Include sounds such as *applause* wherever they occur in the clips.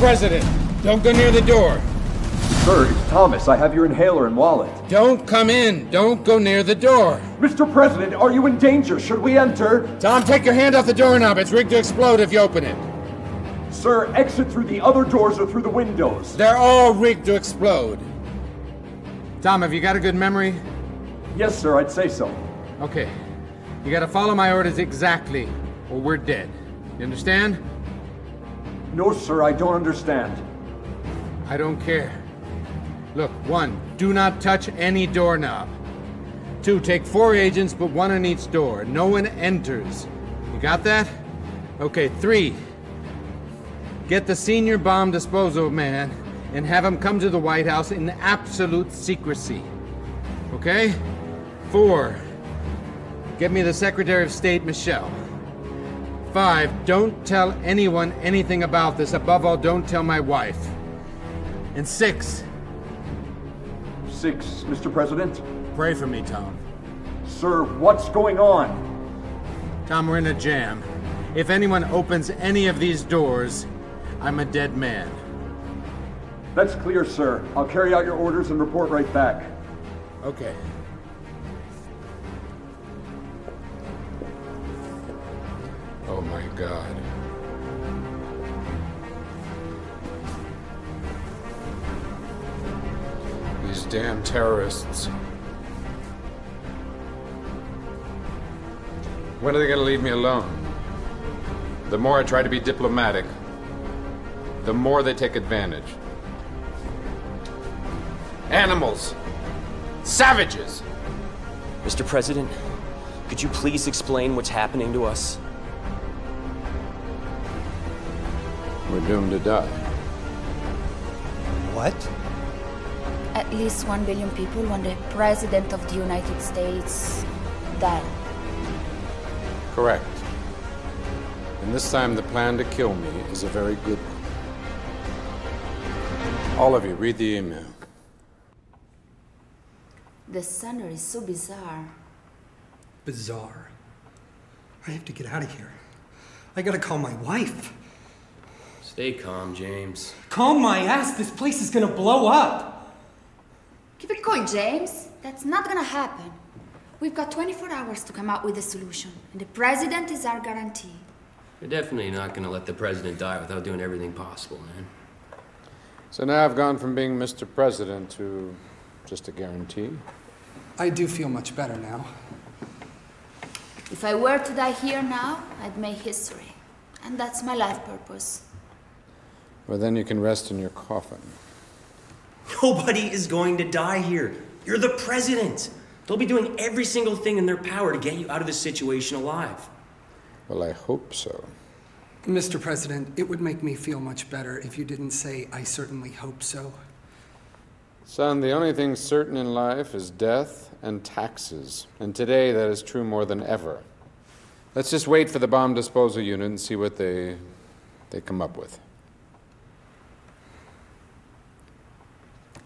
President. Don't go near the door. Sir, it's Thomas. I have your inhaler and wallet. Don't come in. Don't go near the door. Mr. President, are you in danger? Should we enter? Tom, take your hand off the doorknob. It's rigged to explode if you open it. Sir, exit through the other doors or through the windows. They're all rigged to explode. Tom, have you got a good memory? Yes, sir, I'd say so. Okay. You gotta follow my orders exactly, or we're dead. You understand? No, sir, I don't understand. I don't care. Look, one, do not touch any doorknob. Two, take four agents, but one on each door. No one enters. You got that? Okay, three, get the senior bomb disposal man and have him come to the White House in absolute secrecy. Okay? Four, get me the Secretary of State, Michelle. Five, don't tell anyone anything about this. Above all, don't tell my wife. And six, Six, Mr. President. pray for me, Tom. Sir, what's going on? Tom, we're in a jam. If anyone opens any of these doors, I'm a dead man. That's clear, sir. I'll carry out your orders and report right back. Okay. Oh my god. These damn terrorists. When are they gonna leave me alone? The more I try to be diplomatic, the more they take advantage. Animals! Savages! Mr. President, could you please explain what's happening to us? We're doomed to die. What? At least one billion people when the President of the United States died. Correct. And this time the plan to kill me is a very good one. All of you, read the email. The scenery is so bizarre. Bizarre. I have to get out of here. I gotta call my wife. Stay calm, James. Calm my ass, this place is gonna blow up. Keep it cool, James. That's not gonna happen. We've got 24 hours to come up with a solution, and the President is our guarantee. You're definitely not gonna let the president die without doing everything possible, man. So now I've gone from being Mr. President to just a guarantee. I do feel much better now. If I were to die here now, I'd make history. And that's my life purpose. Well, then you can rest in your coffin. Nobody is going to die here. You're the president. They'll be doing every single thing in their power to get you out of this situation alive. Well, I hope so. Mr. President, it would make me feel much better if you didn't say, I certainly hope so. Son, the only thing certain in life is death and taxes. And today that is true more than ever. Let's just wait for the bomb disposal unit and see what they they come up with.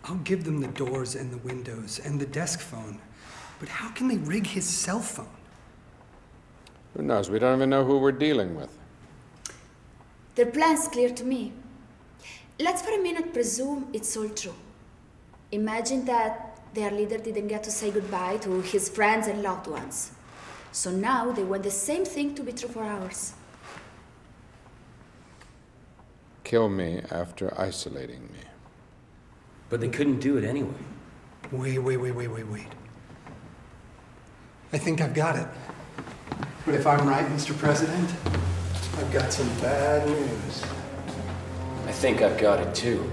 I'll give them the doors and the windows and the desk phone. But how can they rig his cell phone? Who knows? We don't even know who we're dealing with. Their plan's clear to me. Let's for a minute presume it's all true. Imagine that their leader didn't get to say goodbye to his friends and loved ones. So now they want the same thing to be true for ours. Kill me after isolating me. But they couldn't do it anyway. Wait, wait, wait, wait, wait, wait. I think I've got it. But if I'm right, Mr. President, I've got some bad news. I think I've got it too.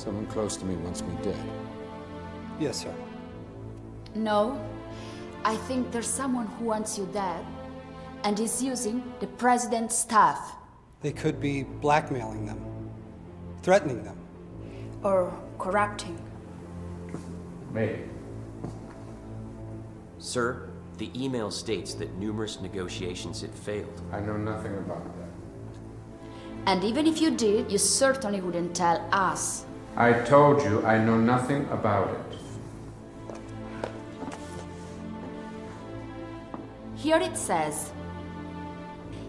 Someone close to me wants me dead. Yes, sir. No, I think there's someone who wants you dead and is using the president's staff. They could be blackmailing them, threatening them. Or corrupting. Maybe. Sir, the email states that numerous negotiations had failed. I know nothing about that. And even if you did, you certainly wouldn't tell us. I told you I know nothing about it. Here it says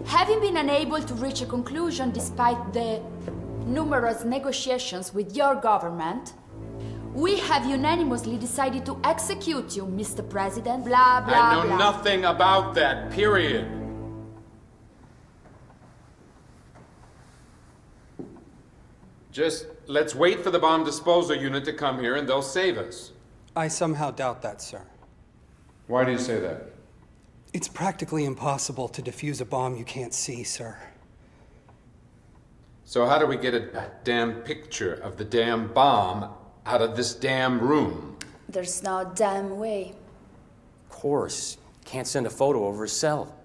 Having been unable to reach a conclusion despite the numerous negotiations with your government, we have unanimously decided to execute you, Mr. President. Blah, blah, I know blah. nothing about that, period. Just let's wait for the bomb disposal unit to come here and they'll save us. I somehow doubt that, sir. Why do you say that? It's practically impossible to defuse a bomb you can't see, sir. So, how do we get a damn picture of the damn bomb out of this damn room? There's no damn way. Of course. Can't send a photo over a cell.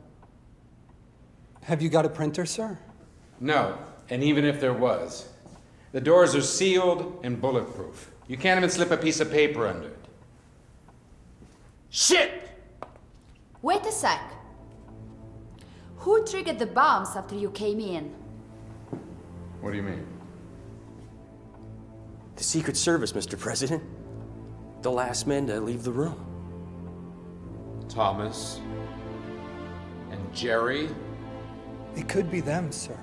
Have you got a printer, sir? No, and even if there was, the doors are sealed and bulletproof. You can't even slip a piece of paper under it. Shit! Wait a sec. Who triggered the bombs after you came in? What do you mean? The Secret Service, Mr. President. The last men to leave the room. Thomas and Jerry? It could be them, sir.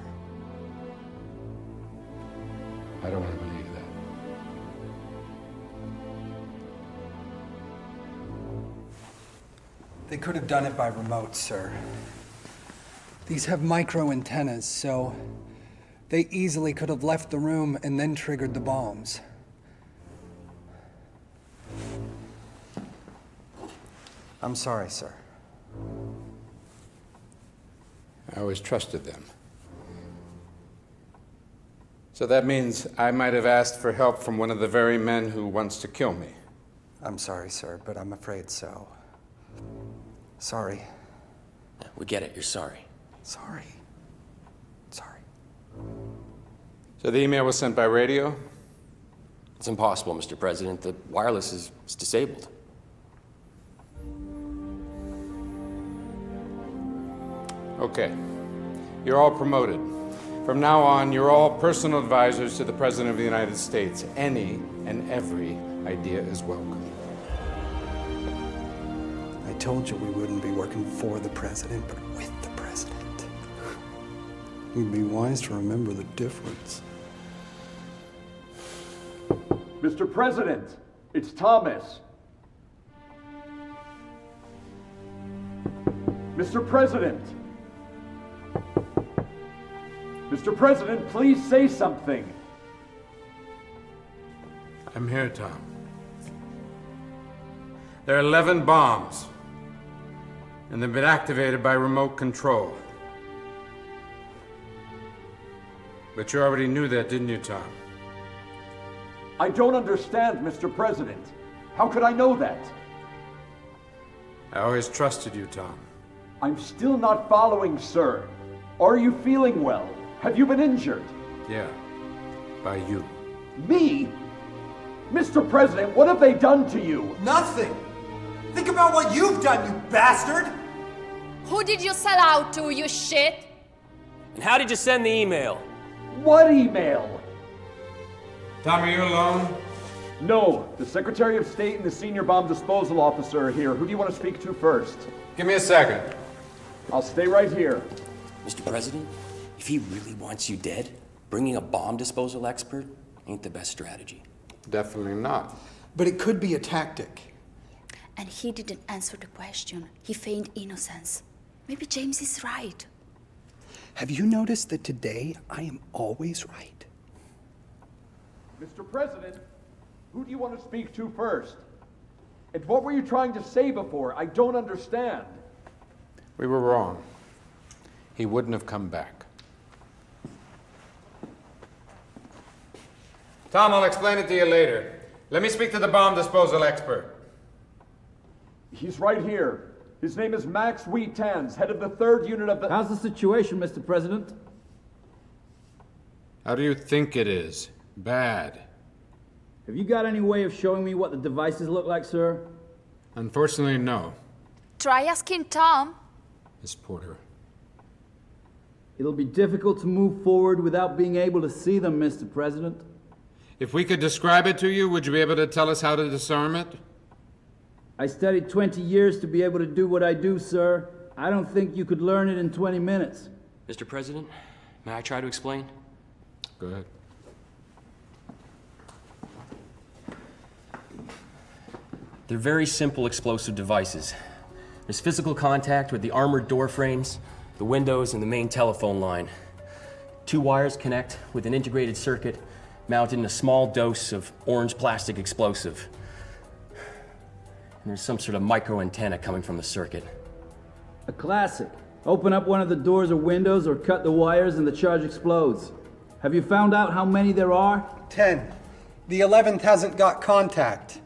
I don't want to believe that. They could have done it by remote, sir. These have micro antennas, so they easily could have left the room and then triggered the bombs. I'm sorry, sir. I always trusted them. So that means I might have asked for help from one of the very men who wants to kill me. I'm sorry, sir, but I'm afraid so. Sorry. We get it, you're sorry. Sorry. Sorry. So the email was sent by radio? It's impossible, Mr. President. The wireless is, is disabled. Okay. You're all promoted. From now on, you're all personal advisors to the President of the United States. Any and every idea is welcome. I told you we wouldn't be working for the president, but with the president. You'd be wise to remember the difference. Mr. President, it's Thomas. Mr. President. Mr. President, please say something. I'm here, Tom. There are 11 bombs, and they've been activated by remote control. But you already knew that, didn't you, Tom? I don't understand, Mr. President. How could I know that? I always trusted you, Tom. I'm still not following, sir. Are you feeling well? Have you been injured? Yeah, by you. Me? Mr. President, what have they done to you? Nothing! Think about what you've done, you bastard! Who did you sell out to, you shit? And how did you send the email? What email? Tom, are you alone? No, the Secretary of State and the Senior Bomb Disposal Officer are here. Who do you want to speak to first? Give me a second. I'll stay right here. Mr. President, if he really wants you dead, bringing a bomb disposal expert ain't the best strategy. Definitely not. But it could be a tactic. And he didn't answer the question. He feigned innocence. Maybe James is right. Have you noticed that today I am always right? Mr. President, who do you want to speak to first? And what were you trying to say before? I don't understand. We were wrong. He wouldn't have come back. Tom, I'll explain it to you later. Let me speak to the bomb disposal expert. He's right here. His name is Max Wheatans, head of the third unit of the. How's the situation, Mr. President? How do you think it is? Bad. Have you got any way of showing me what the devices look like, sir? Unfortunately, no, Try asking Tom. Miss Porter. It'll be difficult to move forward without being able to see them, Mr. President. If we could describe it to you, would you be able to tell us how to disarm it? I studied 20 years to be able to do what I do, sir. I don't think you could learn it in 20 minutes. Mr. President, may I try to explain? Go ahead. They're very simple explosive devices. There's physical contact with the armored door frames, the windows, and the main telephone line. Two wires connect with an integrated circuit mounted in a small dose of orange plastic explosive. And there's some sort of micro antenna coming from the circuit. A classic. Open up one of the doors or windows or cut the wires and the charge explodes. Have you found out how many there are? Ten. The eleventh hasn't got contact.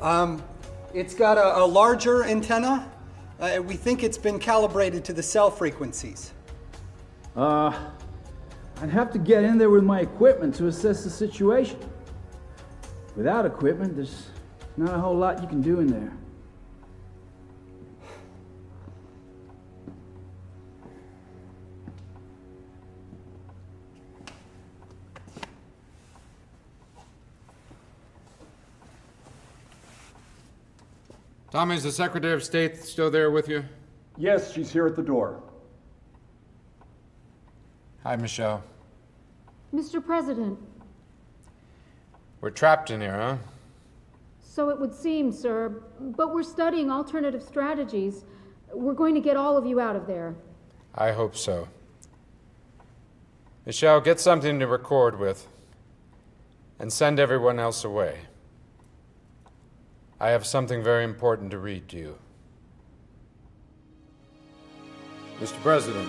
Um, it's got a, a larger antenna. Uh, we think it's been calibrated to the cell frequencies. Uh, I'd have to get in there with my equipment to assess the situation. Without equipment, there's not a whole lot you can do in there. Tommy, is the Secretary of State still there with you? Yes, she's here at the door. Hi, Michelle. Mr. President, We're trapped in here, huh? so it would seem, sir, but we're studying alternative strategies. We're going to get all of you out of there. I hope so. Michelle, get something to record with and send everyone else away. I have something very important to read to you. Mr. President,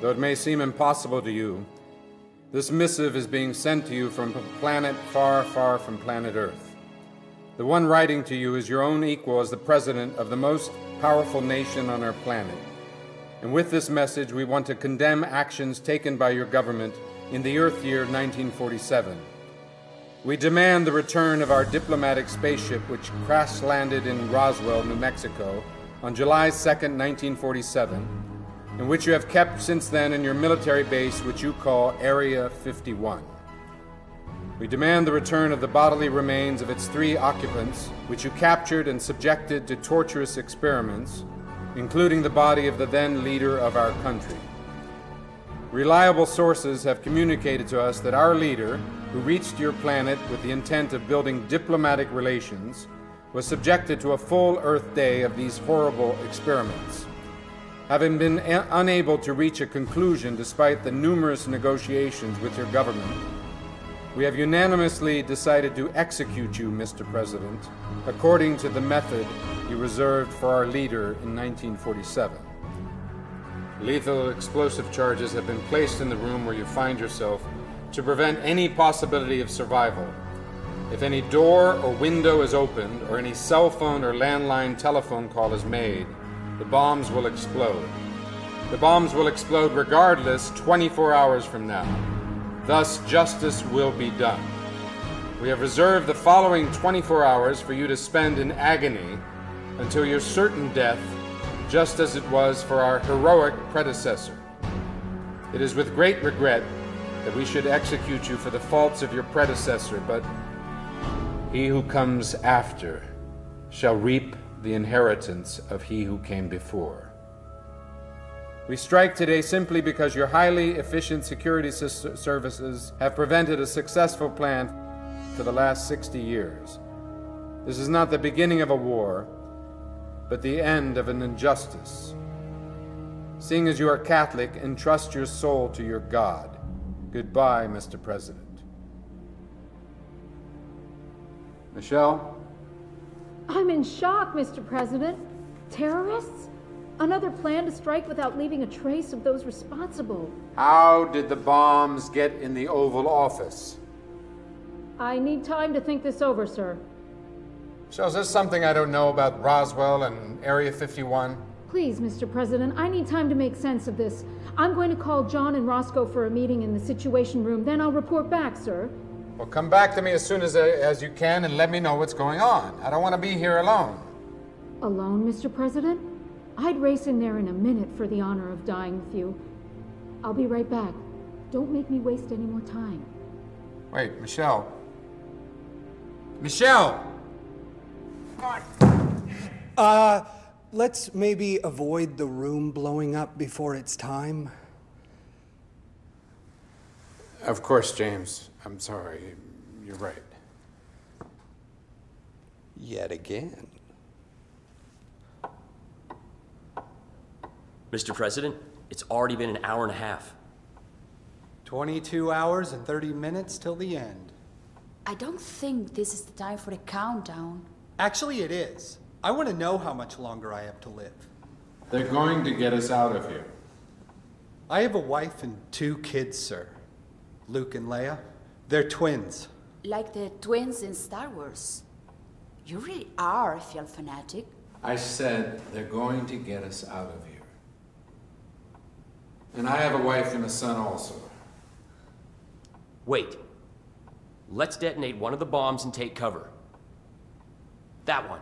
though it may seem impossible to you, this missive is being sent to you from a planet far, far from planet Earth. The one writing to you is your own equal as the president of the most powerful nation on our planet. And with this message, we want to condemn actions taken by your government in the Earth year 1947. We demand the return of our diplomatic spaceship, which crash landed in Roswell, New Mexico, on July 2, 1947, and which you have kept since then in your military base, which you call Area 51. We demand the return of the bodily remains of its three occupants, which you captured and subjected to torturous experiments, including the body of the then leader of our country. Reliable sources have communicated to us that our leader, who reached your planet with the intent of building diplomatic relations, was subjected to a full Earth day of these horrible experiments. Having been a- unable to reach a conclusion despite the numerous negotiations with your government, we have unanimously decided to execute you, Mr. President, according to the method you reserved for our leader in 1947. Lethal explosive charges have been placed in the room where you find yourself to prevent any possibility of survival. If any door or window is opened, or any cell phone or landline telephone call is made, the bombs will explode. The bombs will explode regardless 24 hours from now. Thus, justice will be done. We have reserved the following 24 hours for you to spend in agony until your certain death, just as it was for our heroic predecessor. It is with great regret that we should execute you for the faults of your predecessor, but he who comes after shall reap the inheritance of he who came before. We strike today simply because your highly efficient security services have prevented a successful plan for the last 60 years. This is not the beginning of a war, but the end of an injustice. Seeing as you are Catholic, entrust your soul to your God. Goodbye, Mr. President. Michelle? I'm in shock, Mr. President. Terrorists? Another plan to strike without leaving a trace of those responsible. How did the bombs get in the Oval Office? I need time to think this over, sir. So is this something I don't know about Roswell and Area 51? Please, Mr. President, I need time to make sense of this. I'm going to call John and Roscoe for a meeting in the Situation Room, then I'll report back, sir. Well, come back to me as soon as, uh, as you can and let me know what's going on. I don't want to be here alone. Alone, Mr. President? I'd race in there in a minute for the honor of dying with you. I'll be right back. Don't make me waste any more time. Wait, Michelle. Michelle! Uh, let's maybe avoid the room blowing up before it's time. Of course, James. I'm sorry. You're right. Yet again. Mr. President, it's already been an hour and a half. 22 hours and 30 minutes till the end. I don't think this is the time for a countdown. Actually, it is. I want to know how much longer I have to live. They're going to get us out of here. I have a wife and two kids, sir. Luke and Leia. They're twins. Like the twins in Star Wars. You really are a film fanatic. I said they're going to get us out of here. And I have a wife and a son also. Wait. Let's detonate one of the bombs and take cover. That one.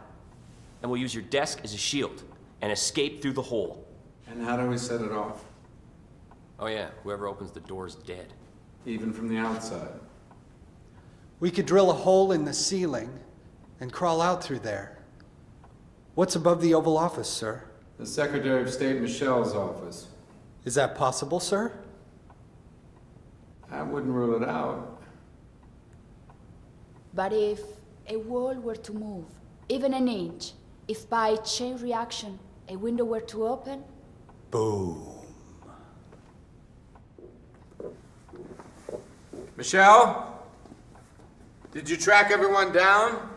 And we'll use your desk as a shield and escape through the hole. And how do we set it off? Oh, yeah, whoever opens the door is dead. Even from the outside. We could drill a hole in the ceiling and crawl out through there. What's above the Oval Office, sir? The Secretary of State Michelle's office. Is that possible, sir? I wouldn't rule it out. But if a wall were to move, even an inch, if by chain reaction a window were to open, Boom. Michelle? Did you track everyone down?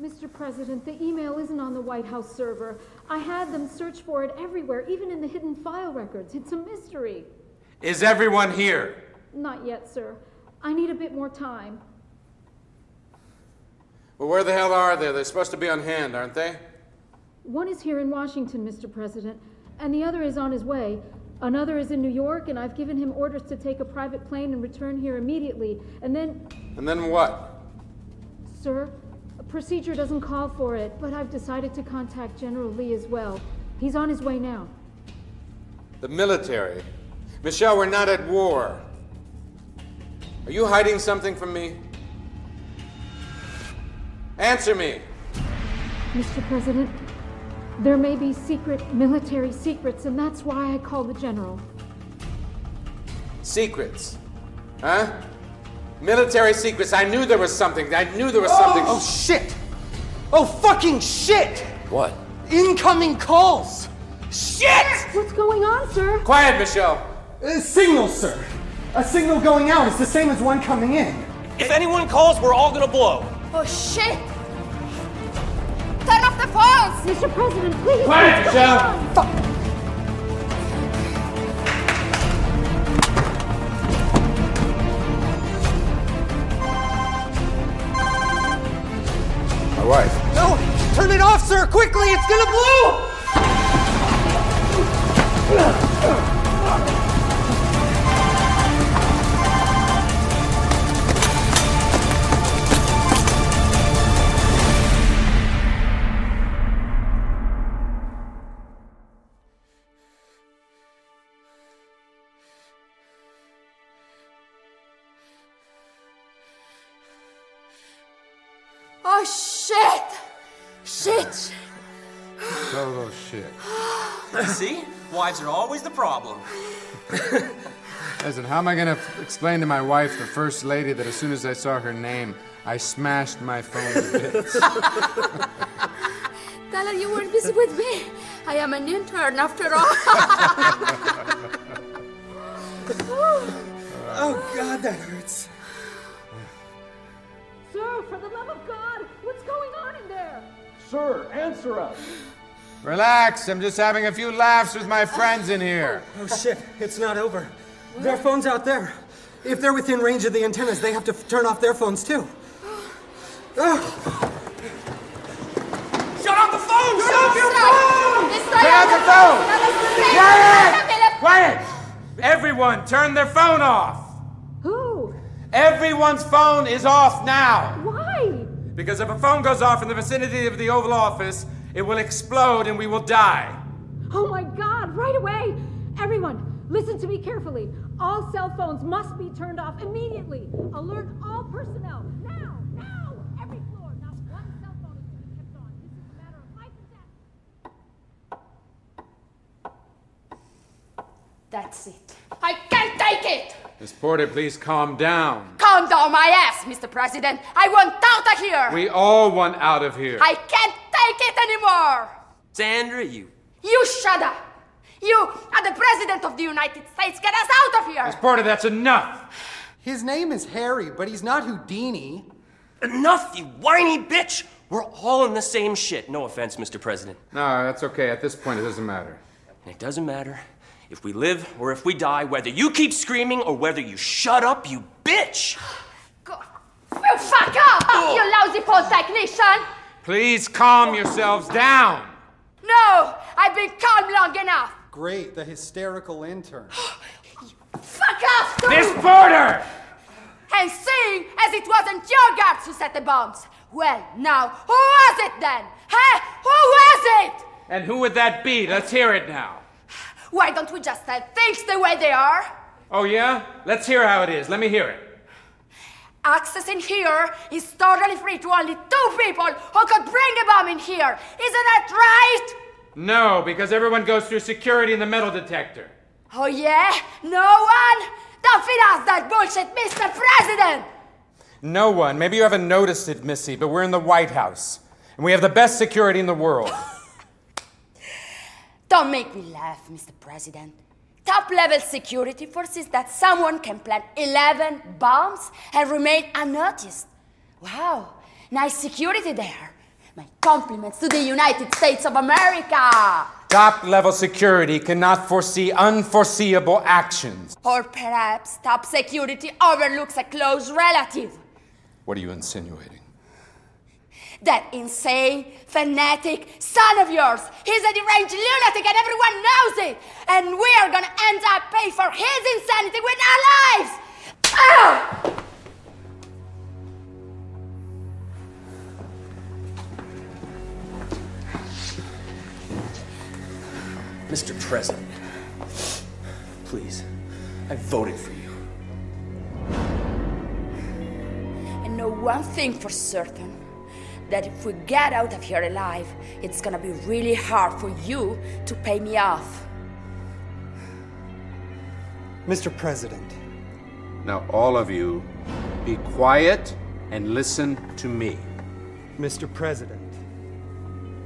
Mr. President, the email isn't on the White House server. I had them search for it everywhere, even in the hidden file records. It's a mystery. Is everyone here? Not yet, sir. I need a bit more time. Well, where the hell are they? They're supposed to be on hand, aren't they? One is here in Washington, Mr. President, and the other is on his way. Another is in New York, and I've given him orders to take a private plane and return here immediately. And then, And then what? Sir, a procedure doesn't call for it, but I've decided to contact General Lee as well. He's on his way now. The military. Michelle, we're not at war. Are you hiding something from me? Answer me. Mr. President, there may be secret military secrets, and that's why I called the General. Secrets. Huh? Military secrets. I knew there was something. I knew there was something. Oh, shit! Oh, fucking shit! What? Incoming calls! Shit! What's going on, sir? Quiet, Michelle. A signal, sir. A signal going out is the same as one coming in. If anyone calls, we're all gonna blow. Oh shit! Turn off the phones! Mr. President, please! Quiet, Michelle. on? Wife. No! Turn it off, sir! Quickly! It's gonna blow! Wives are always the problem. *laughs* Listen, how am I gonna f- explain to my wife, the first lady, that as soon as I saw her name, I smashed my phone to bits? *laughs* Tell her you weren't busy with me. I am an intern after all. *laughs* Oh, God, that hurts. Sir, for the love of God, what's going on in there? Sir, answer us. Relax, I'm just having a few laughs with my friends in here. Oh, shit. It's not over. There are phones out there. If they're within range of the antennas, they have to f- turn off their phones, too. Shut off the phone! Shut off your phone! Turn off the phone! Quiet! Quiet! Everyone, turn their phone off! Who? Everyone's phone is off now! Why? Because if a phone goes off in the vicinity of the Oval Office, it will explode and we will die. Oh my god, right away! Everyone, listen to me carefully. All cell phones must be turned off immediately. Alert all personnel. Now, now! Every floor, not one cell phone is to be kept on. This is a matter of life and death. That's it. I can't take it! Miss Porter, please calm down. Calm down my ass, Mr. President. I want out of here! We all want out of here. I can't take it anymore! Sandra, you. You shut up! You are the President of the United States. Get us out of here! Miss Porter, that's enough. His name is Harry, but he's not Houdini. Enough, you whiny bitch! We're all in the same shit. No offense, Mr. President. No, that's okay. At this point, it doesn't matter. It doesn't matter if we live or if we die, whether you keep screaming or whether you shut up, you bitch! Go. You fuck up! Oh. You lousy phone technician! Please calm yourselves down. No! I've been calm long enough! Great, the hysterical intern. *gasps* Fuck off! too. Miss Porter! And seeing as it wasn't your guards who set the bombs, well, now, who was it then? Huh? Who was it? And who would that be? Let's hear it now. Why don't we just uh, tell things the way they are? Oh, yeah? Let's hear how it is. Let me hear it. Access in here is totally free to only two people who could bring a bomb in here. Isn't that right? No, because everyone goes through security in the metal detector. Oh, yeah? No one? Don't feed us that bullshit, Mr. President! No one. Maybe you haven't noticed it, Missy, but we're in the White House. And we have the best security in the world. *laughs* Don't make me laugh, Mr. President. Top level security forces that someone can plant 11 bombs and remain unnoticed. Wow, nice security there. My compliments to the United States of America. Top level security cannot foresee unforeseeable actions. Or perhaps top security overlooks a close relative. What are you insinuating? That insane, fanatic son of yours. He's a deranged lunatic and everyone knows it. And we are gonna end up paying for his insanity with our lives. Ah! Mr. President, please, I voted for you. And know one thing for certain that if we get out of here alive, it's gonna be really hard for you to pay me off. Mr. President, Now, all of you, be quiet and listen to me. Mr. President,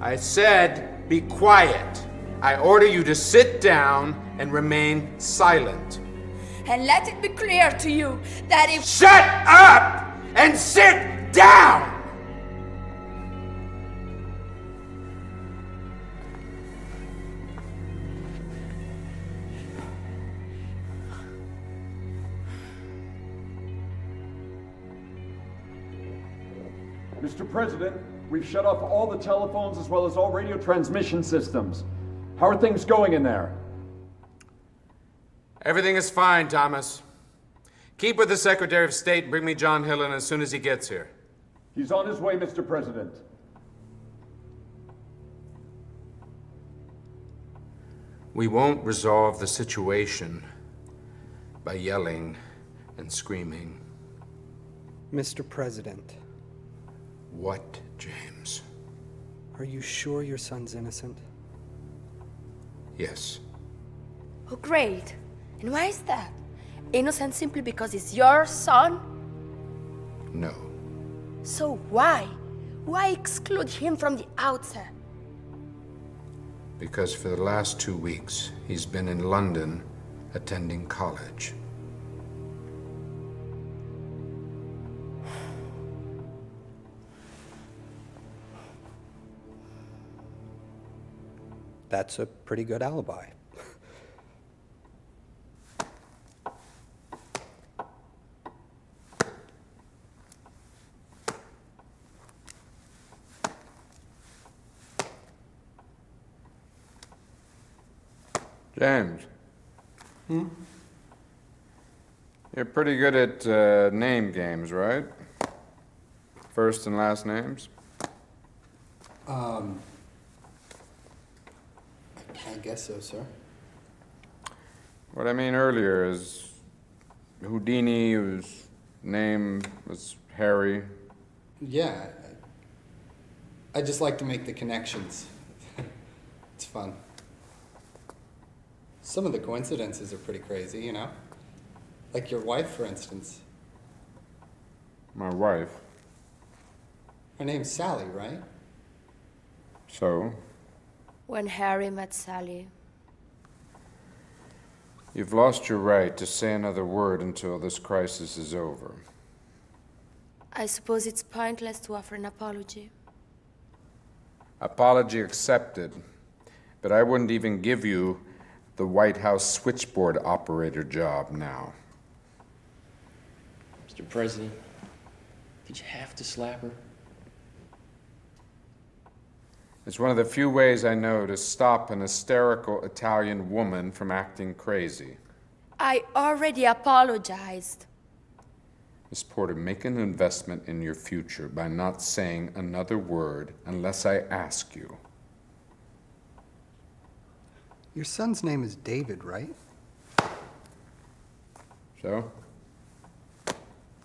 I said, be quiet. I order you to sit down and remain silent. And let it be clear to you that if. Shut up and sit down! President, we've shut off all the telephones as well as all radio transmission systems. How are things going in there? Everything is fine, Thomas. Keep with the Secretary of State and bring me John Hillen as soon as he gets here. He's on his way, Mr. President. We won't resolve the situation by yelling and screaming. Mr. President, What, James? are you sure your son's innocent? Yes. Oh, great. And why is that? Innocent simply because he's your son? No. So why? Why exclude him from the outset? Because for the last two weeks, he's been in London attending college. that's a pretty good alibi. James. Hmm? You're pretty good at uh, name games, right? First and last names? Um, I guess so, sir. What I mean earlier is Houdini, whose name was Harry. Yeah. I, I just like to make the connections. *laughs* it's fun. Some of the coincidences are pretty crazy, you know? Like your wife, for instance. My wife. Her name's Sally, right? So? When Harry met Sally. You've lost your right to say another word until this crisis is over. I suppose it's pointless to offer an apology. Apology accepted. But I wouldn't even give you the White House switchboard operator job now. Mr. President, did you have to slap her? It's one of the few ways I know to stop an hysterical Italian woman from acting crazy. I already apologized. Miss Porter, make an investment in your future by not saying another word unless I ask you. Your son's name is David, right? So?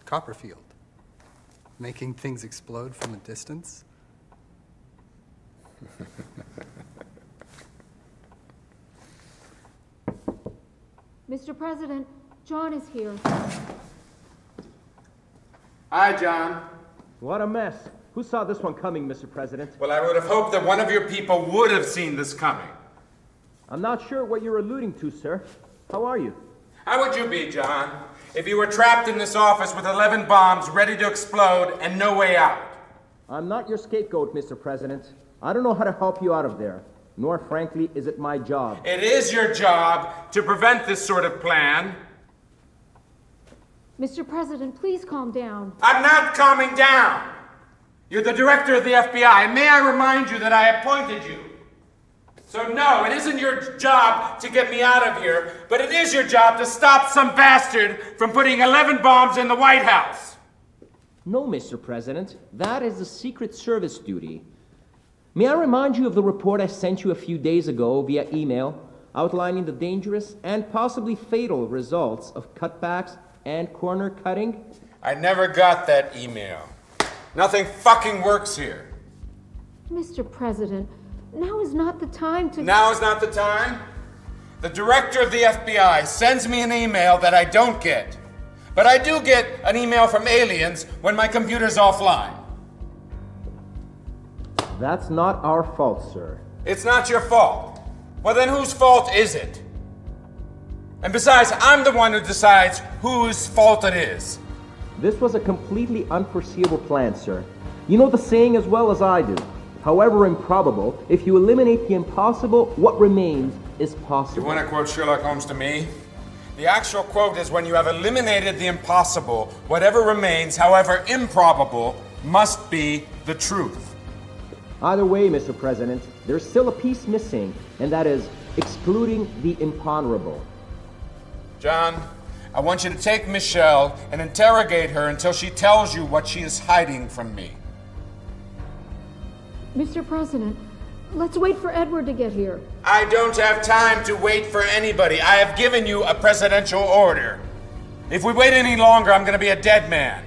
Copperfield. Making things explode from a distance? *laughs* Mr. President, John is here. Hi, John. What a mess. Who saw this one coming, Mr. President? Well, I would have hoped that one of your people would have seen this coming. I'm not sure what you're alluding to, sir. How are you? How would you be, John, if you were trapped in this office with 11 bombs ready to explode and no way out? I'm not your scapegoat, Mr. President. I don't know how to help you out of there, nor, frankly, is it my job. It is your job to prevent this sort of plan. Mr. President, please calm down. I'm not calming down. You're the director of the FBI. May I remind you that I appointed you? So, no, it isn't your job to get me out of here, but it is your job to stop some bastard from putting 11 bombs in the White House. No, Mr. President. That is the Secret Service duty. May I remind you of the report I sent you a few days ago via email outlining the dangerous and possibly fatal results of cutbacks and corner cutting? I never got that email. Nothing fucking works here. Mr. President, now is not the time to. Now is not the time? The director of the FBI sends me an email that I don't get. But I do get an email from aliens when my computer's offline. That's not our fault, sir. It's not your fault. Well, then whose fault is it? And besides, I'm the one who decides whose fault it is. This was a completely unforeseeable plan, sir. You know the saying as well as I do. However improbable, if you eliminate the impossible, what remains is possible. You want to quote Sherlock Holmes to me? The actual quote is when you have eliminated the impossible, whatever remains, however improbable, must be the truth. Either way, Mr. President, there's still a piece missing, and that is excluding the imponderable. John, I want you to take Michelle and interrogate her until she tells you what she is hiding from me. Mr. President, let's wait for Edward to get here. I don't have time to wait for anybody. I have given you a presidential order. If we wait any longer, I'm going to be a dead man.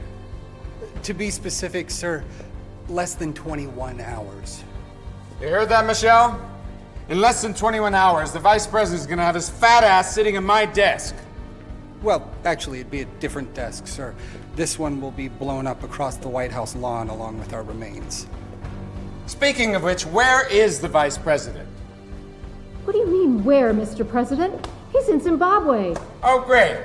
To be specific, sir, less than 21 hours. You heard that, Michelle? In less than 21 hours, the vice president is going to have his fat ass sitting at my desk. Well, actually, it'd be a different desk, sir. This one will be blown up across the White House lawn along with our remains. Speaking of which, where is the vice president? What do you mean, where, Mr. President? He's in Zimbabwe. Oh, great.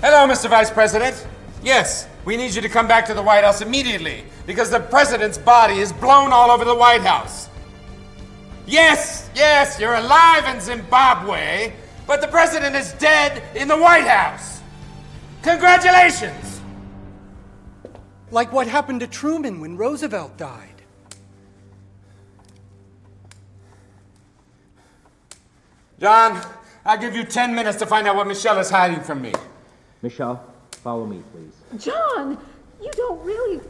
Hello, Mr. Vice President. Yes, we need you to come back to the White House immediately because the president's body is blown all over the White House. Yes, yes, you're alive in Zimbabwe, but the president is dead in the White House. Congratulations! Like what happened to Truman when Roosevelt died. John, I'll give you 10 minutes to find out what Michelle is hiding from me. Michelle, follow me, please. John, you don't really.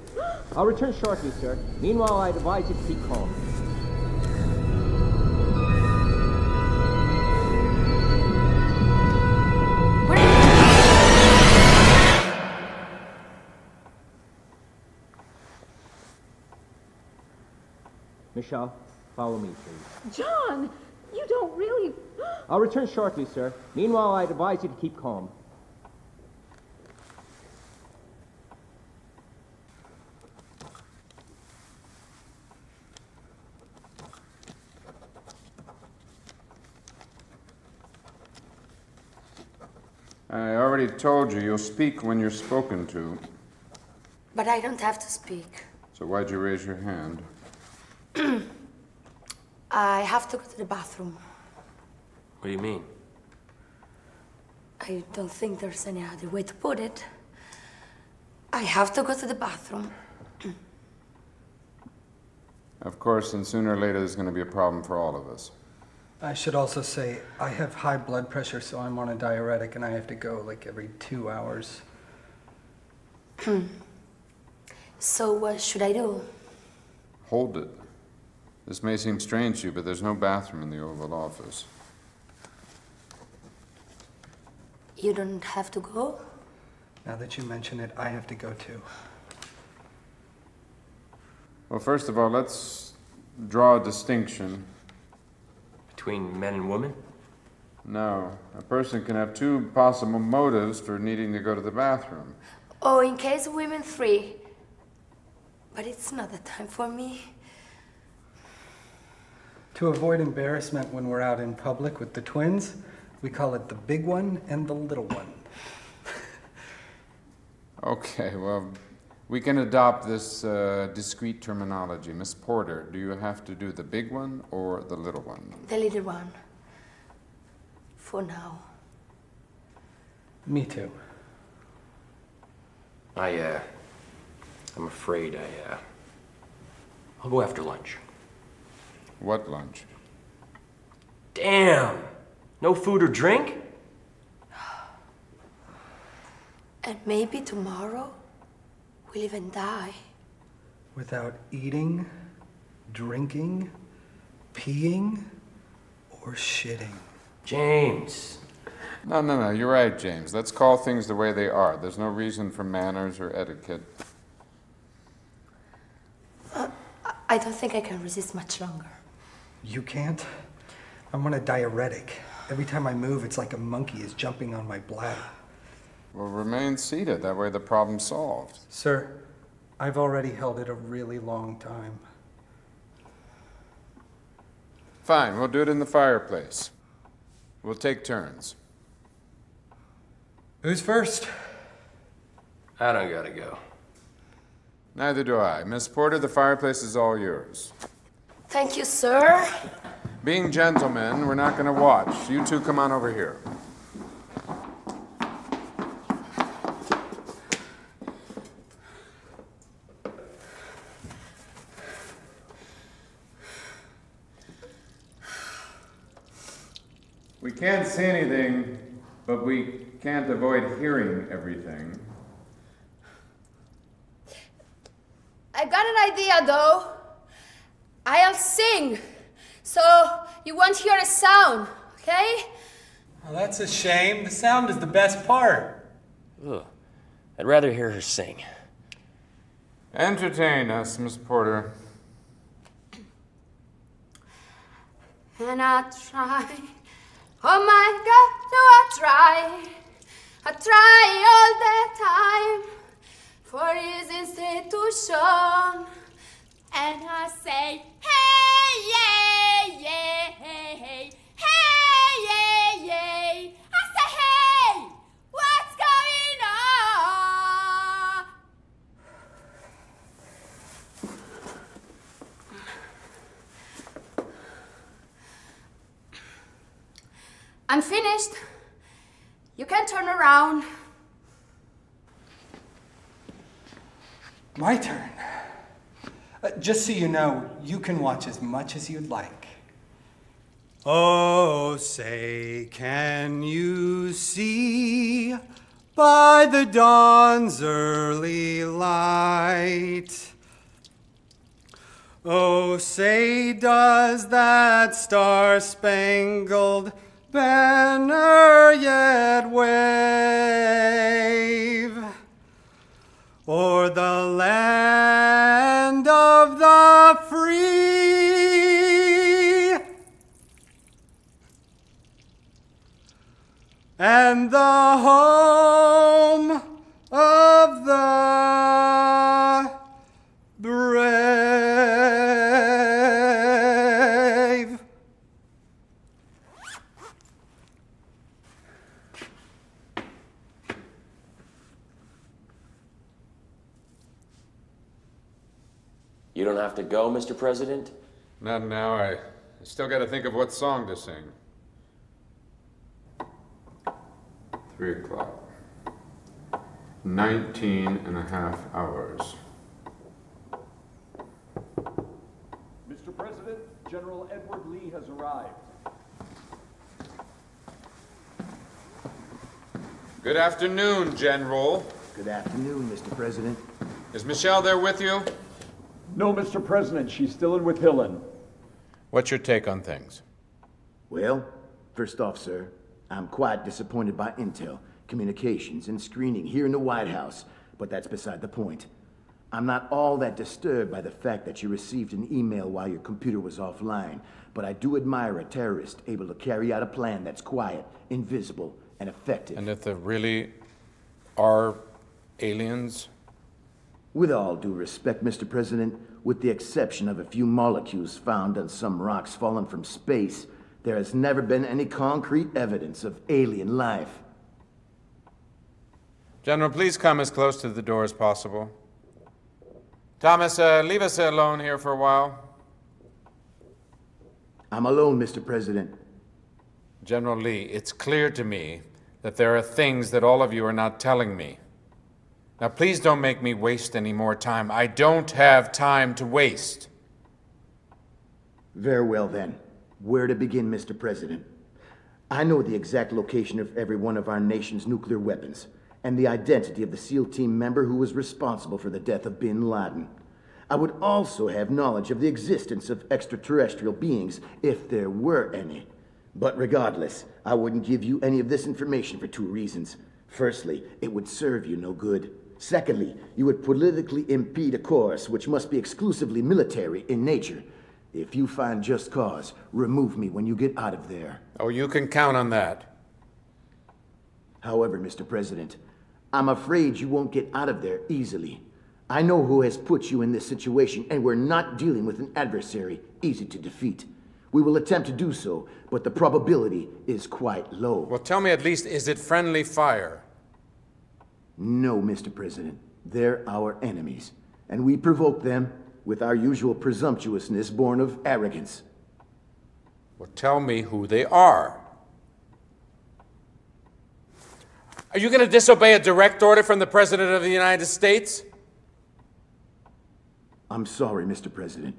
I'll return shortly, sir. Meanwhile, I'd advise you to keep calm. Michelle, follow me, please. John, you don't really. I'll return shortly, sir. Meanwhile, I'd advise you to keep calm. I already told you you'll speak when you're spoken to. But I don't have to speak. So why'd you raise your hand? *clears throat* I have to go to the bathroom. What do you mean? I don't think there's any other way to put it. I have to go to the bathroom. *clears throat* Of course, and sooner or later there's going to be a problem for all of us. I should also say I have high blood pressure, so I'm on a diuretic and I have to go like every two hours. Hmm. So what should I do? Hold it. This may seem strange to you, but there's no bathroom in the Oval Office. You don't have to go? Now that you mention it, I have to go too. Well, first of all, let's draw a distinction. Between men and women? No. A person can have two possible motives for needing to go to the bathroom. Oh, in case of women three. But it's not the time for me. To avoid embarrassment when we're out in public with the twins, we call it the big one and the little one. *laughs* Okay, well, we can adopt this uh, discrete terminology. Miss Porter, do you have to do the big one or the little one? The little one. For now. Me too. I, uh. I'm afraid I, uh. I'll go after lunch. What lunch? Damn! No food or drink? And maybe tomorrow we'll even die. Without eating, drinking, peeing, or shitting. James. No, no, no, you're right, James. Let's call things the way they are. There's no reason for manners or etiquette. Uh, I don't think I can resist much longer. You can't? I'm on a diuretic. Every time I move, it's like a monkey is jumping on my bladder. Well, remain seated. That way the problem's solved. Sir, I've already held it a really long time. Fine, we'll do it in the fireplace. We'll take turns. Who's first? I don't gotta go. Neither do I. Miss Porter, the fireplace is all yours. Thank you, sir. Being gentlemen, we're not going to watch. You two come on over here. We can't see anything, but we can't avoid hearing everything. I got an idea though. I'll sing. So you won't hear a sound, okay? Well, that's a shame. The sound is the best part. Ugh. I'd rather hear her sing. Entertain us, Miss Porter. And I try. Oh my God, do I try? I try all the time for his institution. And I say, hey, yeah, yeah, hey, hey, hey, yeah, yeah. I say, hey, what's going on? I'm finished. You can turn around. My turn. Uh, just so you know, you can watch as much as you'd like. Oh, say, can you see by the dawn's early light? Oh, say, does that star spangled banner yet wave? O'er the land of the free? and the home of the brave. You don't have to go, Mr. President? Not now. I still got to think of what song to sing. Three o'clock. Nineteen and a half hours. Mr. President, General Edward Lee has arrived. Good afternoon, General. Good afternoon, Mr. President. Is Michelle there with you? No, Mr. President, she's still in with Hillen. What's your take on things? Well, first off, sir, I'm quite disappointed by intel, communications, and screening here in the White House, but that's beside the point. I'm not all that disturbed by the fact that you received an email while your computer was offline, but I do admire a terrorist able to carry out a plan that's quiet, invisible, and effective. And if there really are aliens? With all due respect, Mr. President, with the exception of a few molecules found on some rocks fallen from space, there has never been any concrete evidence of alien life. General, please come as close to the door as possible. Thomas, uh, leave us alone here for a while. I'm alone, Mr. President. General Lee, it's clear to me that there are things that all of you are not telling me. Now, please don't make me waste any more time. I don't have time to waste. Very well, then. Where to begin, Mr. President? I know the exact location of every one of our nation's nuclear weapons, and the identity of the SEAL team member who was responsible for the death of bin Laden. I would also have knowledge of the existence of extraterrestrial beings, if there were any. But regardless, I wouldn't give you any of this information for two reasons. Firstly, it would serve you no good. Secondly, you would politically impede a course which must be exclusively military in nature. If you find just cause, remove me when you get out of there. Oh, you can count on that. However, Mr. President, I'm afraid you won't get out of there easily. I know who has put you in this situation, and we're not dealing with an adversary easy to defeat. We will attempt to do so, but the probability is quite low. Well, tell me at least, is it friendly fire? No, Mr. President. They're our enemies, and we provoke them with our usual presumptuousness born of arrogance. Well, tell me who they are. Are you going to disobey a direct order from the President of the United States? I'm sorry, Mr. President.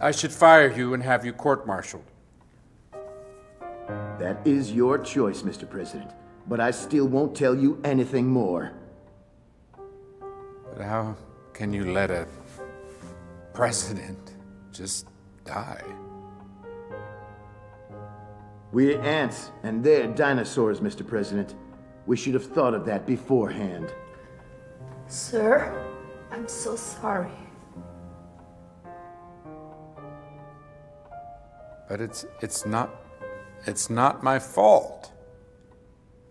I should fire you and have you court-martialed. That is your choice, Mr. President, but I still won't tell you anything more. But how can you let a president just die? We're ants, and they're dinosaurs, Mr. President. We should have thought of that beforehand. Sir, I'm so sorry. But it's it's not it's not my fault.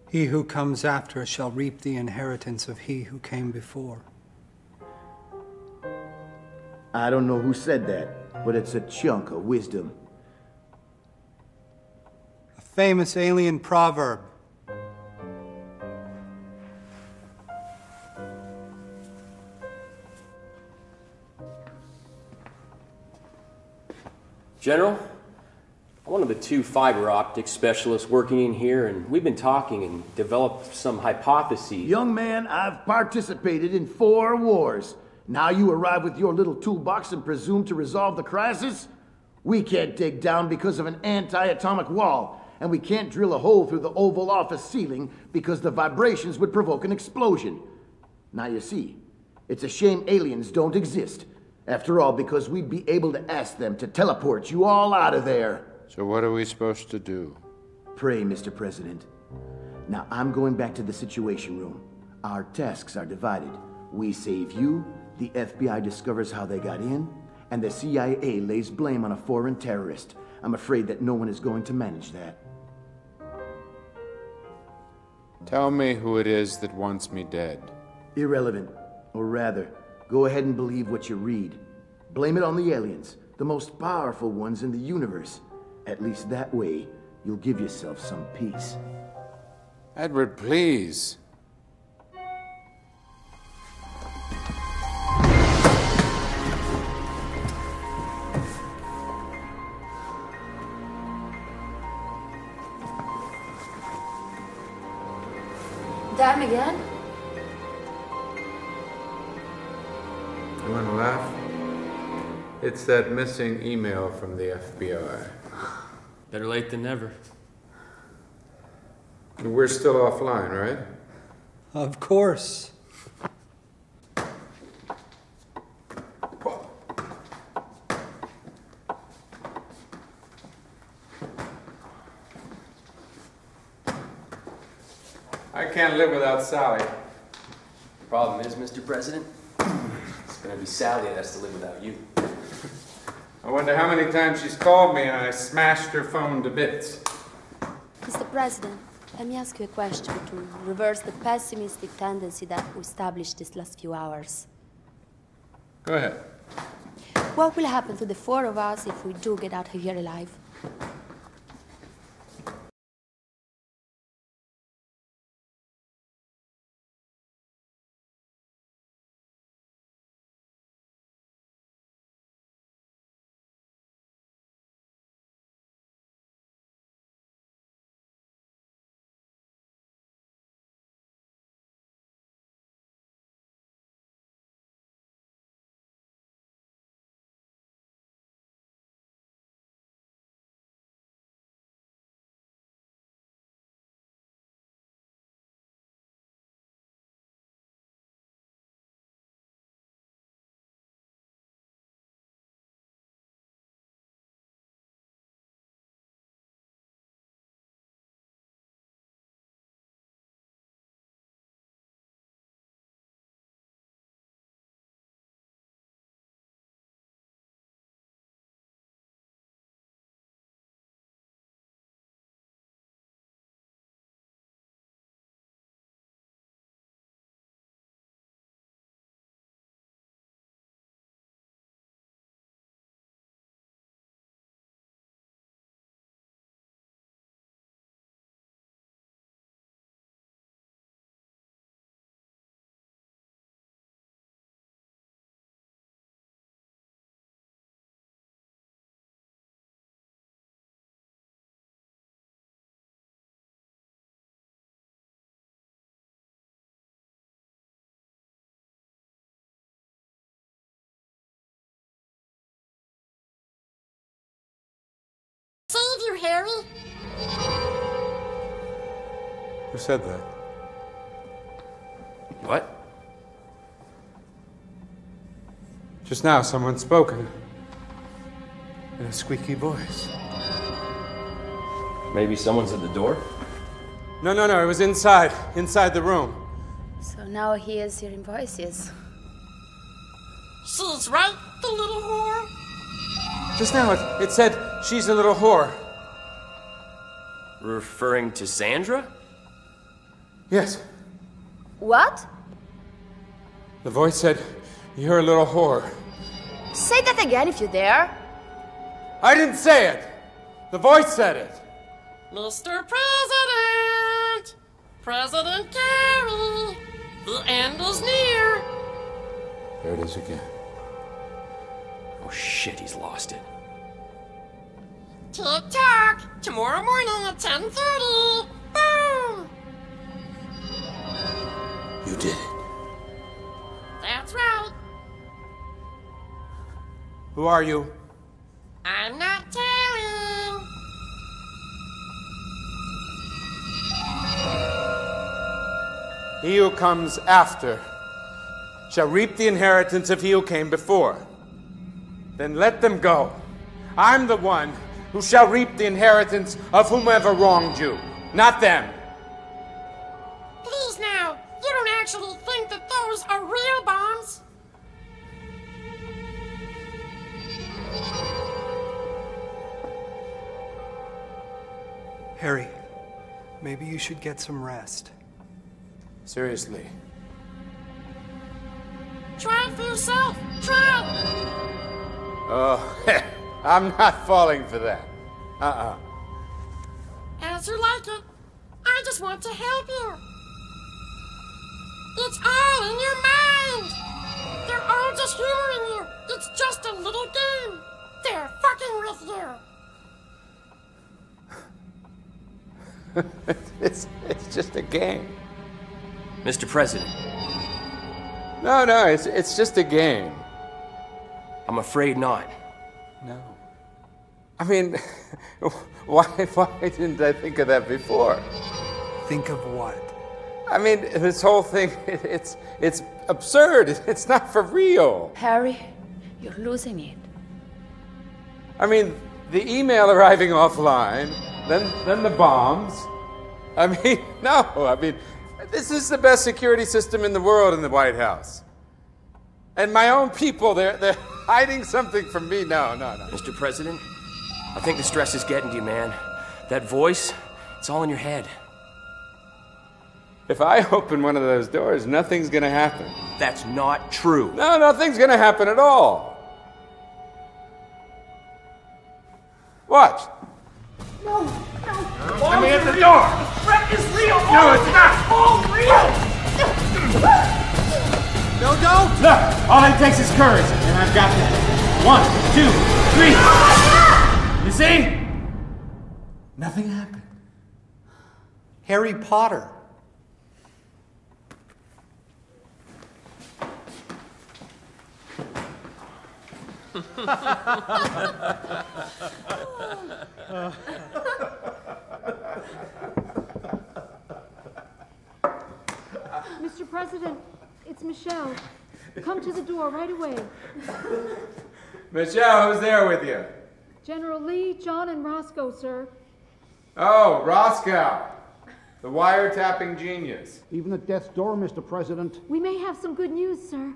He who comes after shall reap the inheritance of he who came before. I don't know who said that, but it's a chunk of wisdom. A famous alien proverb. General, I'm one of the two fiber optic specialists working in here, and we've been talking and developed some hypotheses. Young man, I've participated in four wars. Now you arrive with your little toolbox and presume to resolve the crisis? We can't dig down because of an anti-atomic wall, and we can't drill a hole through the Oval Office ceiling because the vibrations would provoke an explosion. Now you see, it's a shame aliens don't exist. After all, because we'd be able to ask them to teleport you all out of there. So what are we supposed to do? Pray, Mr. President. Now I'm going back to the Situation Room. Our tasks are divided. We save you, the FBI discovers how they got in, and the CIA lays blame on a foreign terrorist. I'm afraid that no one is going to manage that. Tell me who it is that wants me dead. Irrelevant. Or rather, go ahead and believe what you read. Blame it on the aliens, the most powerful ones in the universe. At least that way, you'll give yourself some peace. Edward, please. Damn again? You want to laugh? It's that missing email from the FBI. Better late than never. We're still offline, right? Of course. I can't live without Sally. The problem is, Mr. President, it's gonna be Sally that has to live without you. I wonder how many times she's called me and I smashed her phone to bits. Mr. President, let me ask you a question to reverse the pessimistic tendency that we established these last few hours. Go ahead. What will happen to the four of us if we do get out of here alive? Harry. Who said that? What? Just now, someone spoke in, in a squeaky voice. Maybe someone's at the door? No, no, no, it was inside, inside the room. So now he is hearing voices. She's right, the little whore. Just now, it, it said, she's a little whore. Referring to Sandra? Yes. What? The voice said, you're a little whore. Say that again if you dare. I didn't say it. The voice said it. Mr. President! President Carey! The end is near! There it is again. Oh shit, he's lost it. Tick tock! Tomorrow morning at 10.30! Boom! You did it. That's right. Who are you? I'm not telling. He who comes after shall reap the inheritance of he who came before. Then let them go. I'm the one who shall reap the inheritance of whomever wronged you, not them. Please now, you don't actually think that those are real bombs? Harry, maybe you should get some rest. Seriously. Try it for yourself. Try it. Oh, *laughs* I'm not falling for that. Uh-uh. As you like it. I just want to help you. It's all in your mind. They're all just humoring you. It's just a little game. They're fucking with you. *laughs* it's, it's just a game. Mr. President, No, no, it's, it's just a game. I'm afraid not. No. I mean, *laughs* why, why didn't I think of that before? Think of what? I mean, this whole thing, *laughs* it's, it's absurd. *laughs* It's not for real. Harry, you're losing it. I mean, the email arriving offline, then, then the bombs. I mean, no, I mean, this is the best security system in the world in the White House. And my own people, they're, they're hiding something from me. No, no, no. Mr. President, I think the stress is getting to you, man. That voice, it's all in your head. If I open one of those doors, nothing's gonna happen. That's not true. No, nothing's gonna happen at all. Watch. No, no. Let me at the door. The threat is real. No, it's not. All real. No, don't! Look, all it takes is courage, and I've got that. One, two, three. You see? Nothing happened. Harry Potter. Mr. President, it's Michelle. Come to the door right away. Michelle, who's there with you? General Lee, John, and Roscoe, sir. Oh, Roscoe, the wiretapping genius. Even at death's door, Mr. President. We may have some good news, sir.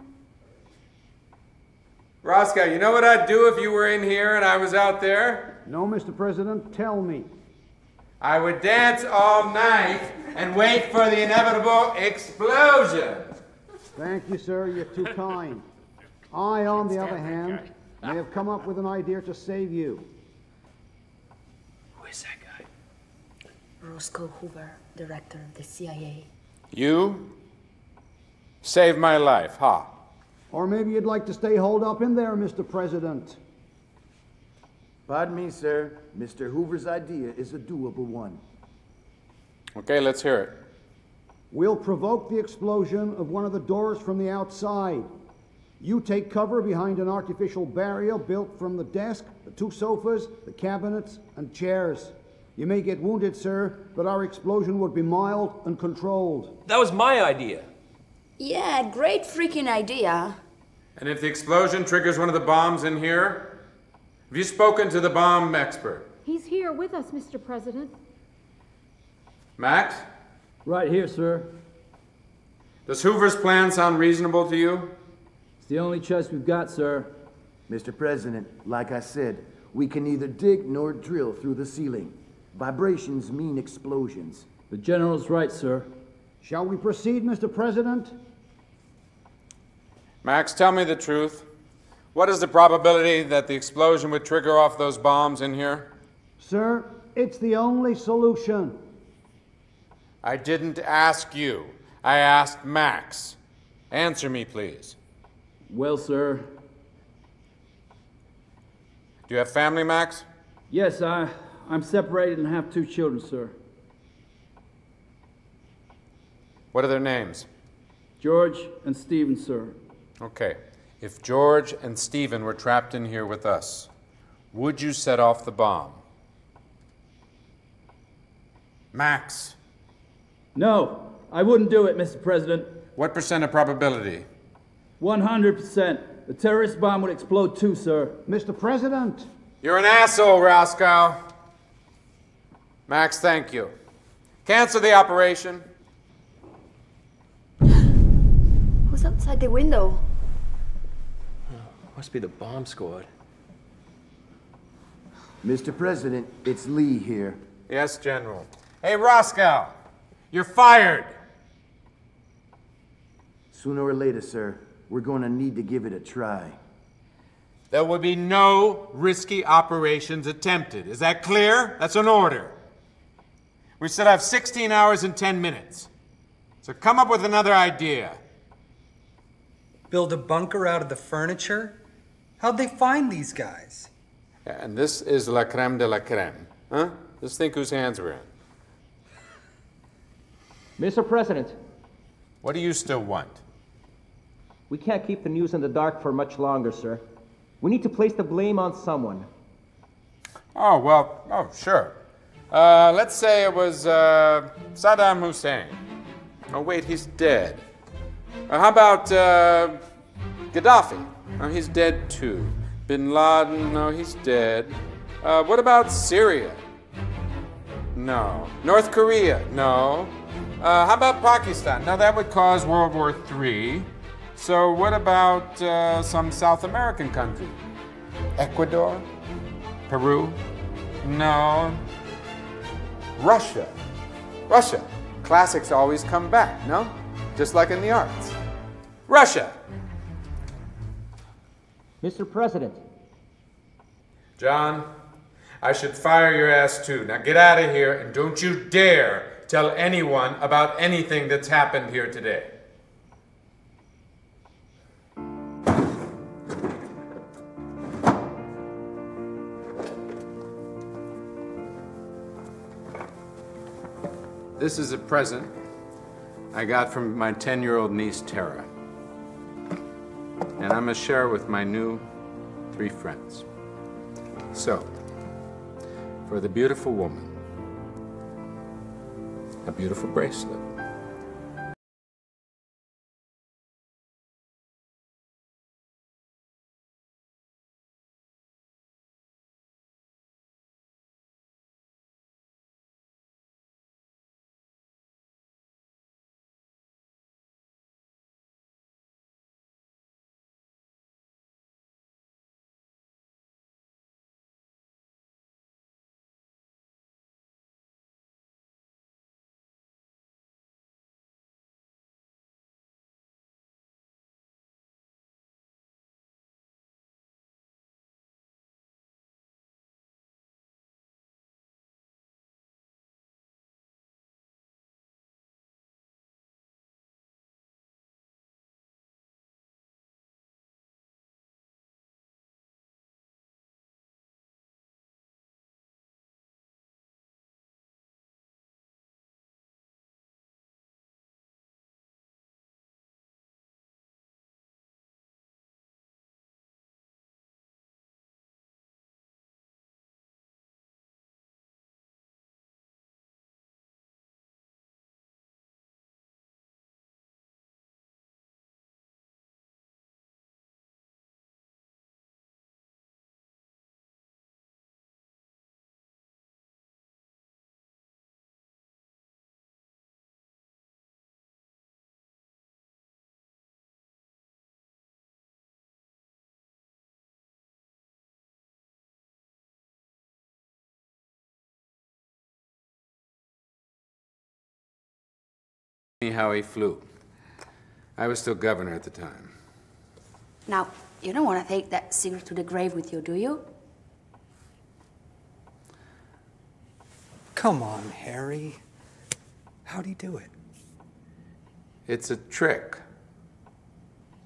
Roscoe, you know what I'd do if you were in here and I was out there? No, Mr. President, tell me. I would dance all night and wait for the inevitable explosion. Thank you, sir. You're too kind. I, on the other hand, may have come up with an idea to save you. Who is that guy? Roscoe Hoover, director of the CIA. You saved my life, huh? Or maybe you'd like to stay holed up in there, Mr. President. Pardon me, sir. Mr. Hoover's idea is a doable one. Okay, let's hear it. We'll provoke the explosion of one of the doors from the outside. You take cover behind an artificial barrier built from the desk, the two sofas, the cabinets, and chairs. You may get wounded, sir, but our explosion would be mild and controlled. That was my idea. Yeah, great freaking idea. And if the explosion triggers one of the bombs in here, have you spoken to the bomb expert? He's here with us, Mr. President. Max? Right here, sir. Does Hoover's plan sound reasonable to you? It's the only choice we've got, sir. Mr. President, like I said, we can neither dig nor drill through the ceiling. Vibrations mean explosions. The General's right, sir. Shall we proceed, Mr. President? Max, tell me the truth. What is the probability that the explosion would trigger off those bombs in here? Sir, it's the only solution. I didn't ask you. I asked Max. Answer me, please. Well, sir. Do you have family, Max? Yes, I, I'm separated and have two children, sir. What are their names? George and Stephen, sir. Okay. If George and Stephen were trapped in here with us, would you set off the bomb? Max. No, I wouldn't do it, Mr. President. What percent of probability? 100%. The terrorist bomb would explode too, sir. Mr. President. You're an asshole, Roscoe. Max, thank you. Cancel the operation. Who's outside the window? Must be the bomb squad. Mr. President, it's Lee here. Yes, General. Hey, Roscoe, you're fired. Sooner or later, sir, we're going to need to give it a try. There will be no risky operations attempted. Is that clear? That's an order. We still have 16 hours and 10 minutes. So come up with another idea. Build a bunker out of the furniture? How'd they find these guys? And this is la creme de la creme. Huh? Just think whose hands we're in. Mr. President. What do you still want? We can't keep the news in the dark for much longer, sir. We need to place the blame on someone. Oh, well, oh, sure. Uh, let's say it was uh, Saddam Hussein. Oh, wait, he's dead. Uh, how about uh, Gaddafi? Oh, he's dead too. Bin Laden? No, he's dead. Uh, what about Syria? No. North Korea? No. Uh, how about Pakistan? Now, that would cause World War III. So, what about uh, some South American country? Ecuador? Peru? No. Russia. Russia. Classics always come back, no? Just like in the arts. Russia. Mr. President. John, I should fire your ass too. Now get out of here and don't you dare tell anyone about anything that's happened here today. This is a present I got from my 10 year old niece, Tara. And I'm to share it with my new three friends. So, for the beautiful woman, a beautiful bracelet. Me how he flew. I was still governor at the time. Now, you don't want to take that secret to the grave with you, do you? Come on, Harry. How'd he do it? It's a trick,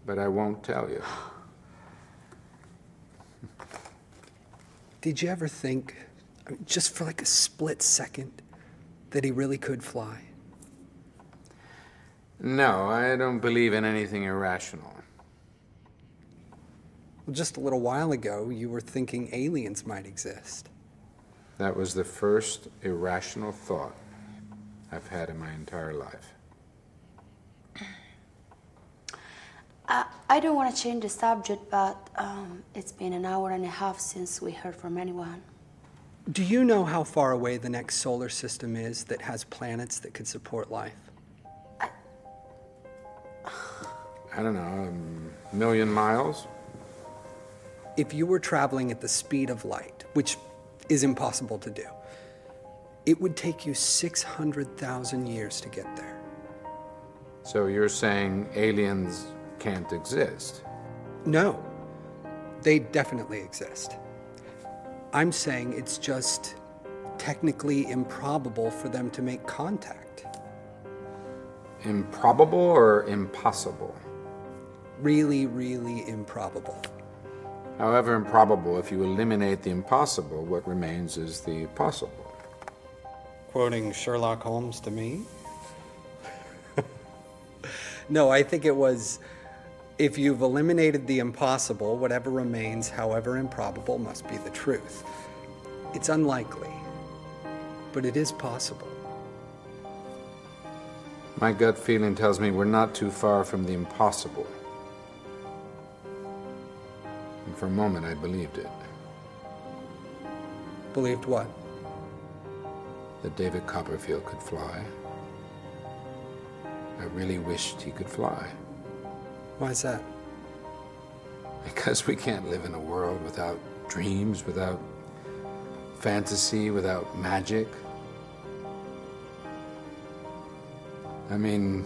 but I won't tell you. *laughs* Did you ever think, just for like a split second, that he really could fly? No, I don't believe in anything irrational. Well, just a little while ago, you were thinking aliens might exist. That was the first irrational thought I've had in my entire life. Uh, I don't want to change the subject, but um, it's been an hour and a half since we heard from anyone. Do you know how far away the next solar system is that has planets that could support life? I don't know, a million miles? If you were traveling at the speed of light, which is impossible to do, it would take you 600,000 years to get there. So you're saying aliens can't exist? No, they definitely exist. I'm saying it's just technically improbable for them to make contact. Improbable or impossible? Really, really improbable. However improbable, if you eliminate the impossible, what remains is the possible. Quoting Sherlock Holmes to me? *laughs* no, I think it was if you've eliminated the impossible, whatever remains, however improbable, must be the truth. It's unlikely, but it is possible. My gut feeling tells me we're not too far from the impossible. And for a moment, I believed it. Believed what? That David Copperfield could fly. I really wished he could fly. Why is that? Because we can't live in a world without dreams, without fantasy, without magic. I mean,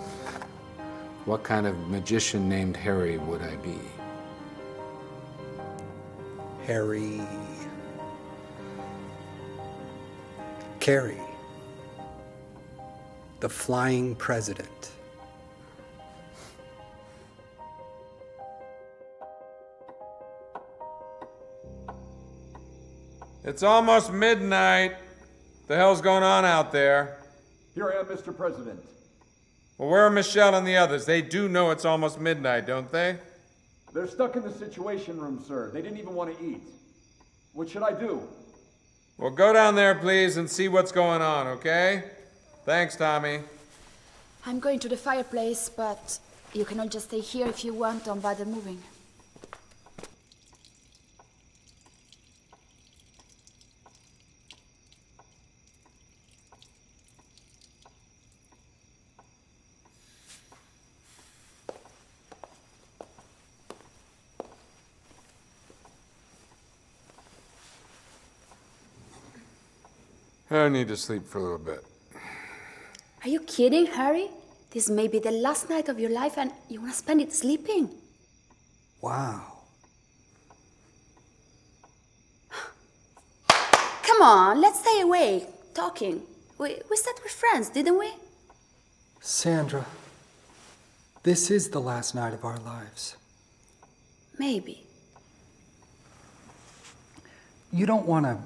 what kind of magician named Harry would I be? Harry. Carey. The flying president. It's almost midnight. The hell's going on out there? Here I am, Mr. President. Well, where are Michelle and the others? They do know it's almost midnight, don't they? They're stuck in the Situation Room, sir. They didn't even want to eat. What should I do? Well, go down there, please, and see what's going on, okay? Thanks, Tommy. I'm going to the fireplace, but you can all just stay here if you want. Don't bother moving. I need to sleep for a little bit. Are you kidding, Harry? This may be the last night of your life and you want to spend it sleeping. Wow. *gasps* Come on, let's stay awake, talking. We, we said we're friends, didn't we? Sandra, this is the last night of our lives. Maybe. You don't want to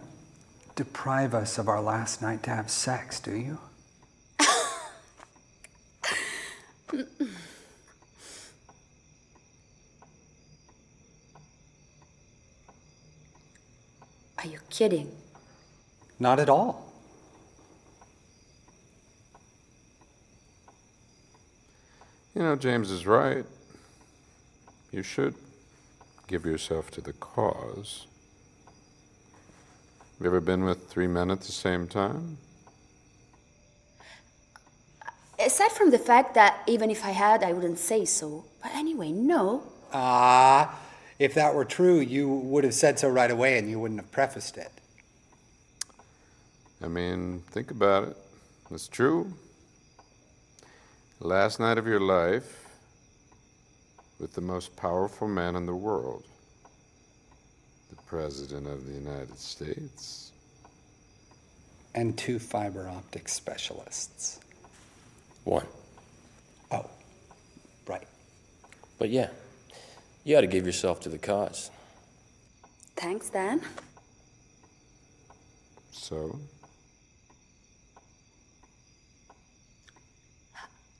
deprive us of our last night to have sex, do you? Are you kidding? Not at all. You know, James is right. You should give yourself to the cause. You ever been with three men at the same time? Aside from the fact that even if I had, I wouldn't say so. But anyway, no. Ah, if that were true, you would have said so right away and you wouldn't have prefaced it. I mean, think about it. It's true. Last night of your life with the most powerful man in the world, the President of the United States. And two fiber optic specialists. One. Oh, right. But yeah, you ought to give yourself to the cause. Thanks, Dan. So?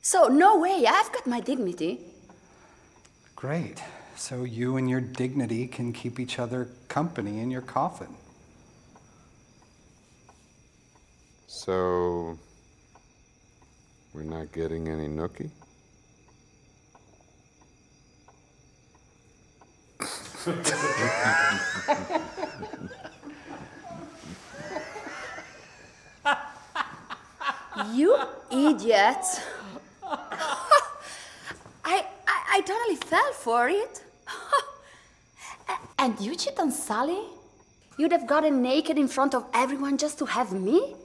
So, no way, I've got my dignity. Great. So you and your dignity can keep each other company in your coffin. So, we're not getting any nookie? You idiots! *laughs* I, I, I totally fell for it. And you cheat on Sally? You'd have gotten naked in front of everyone just to have me?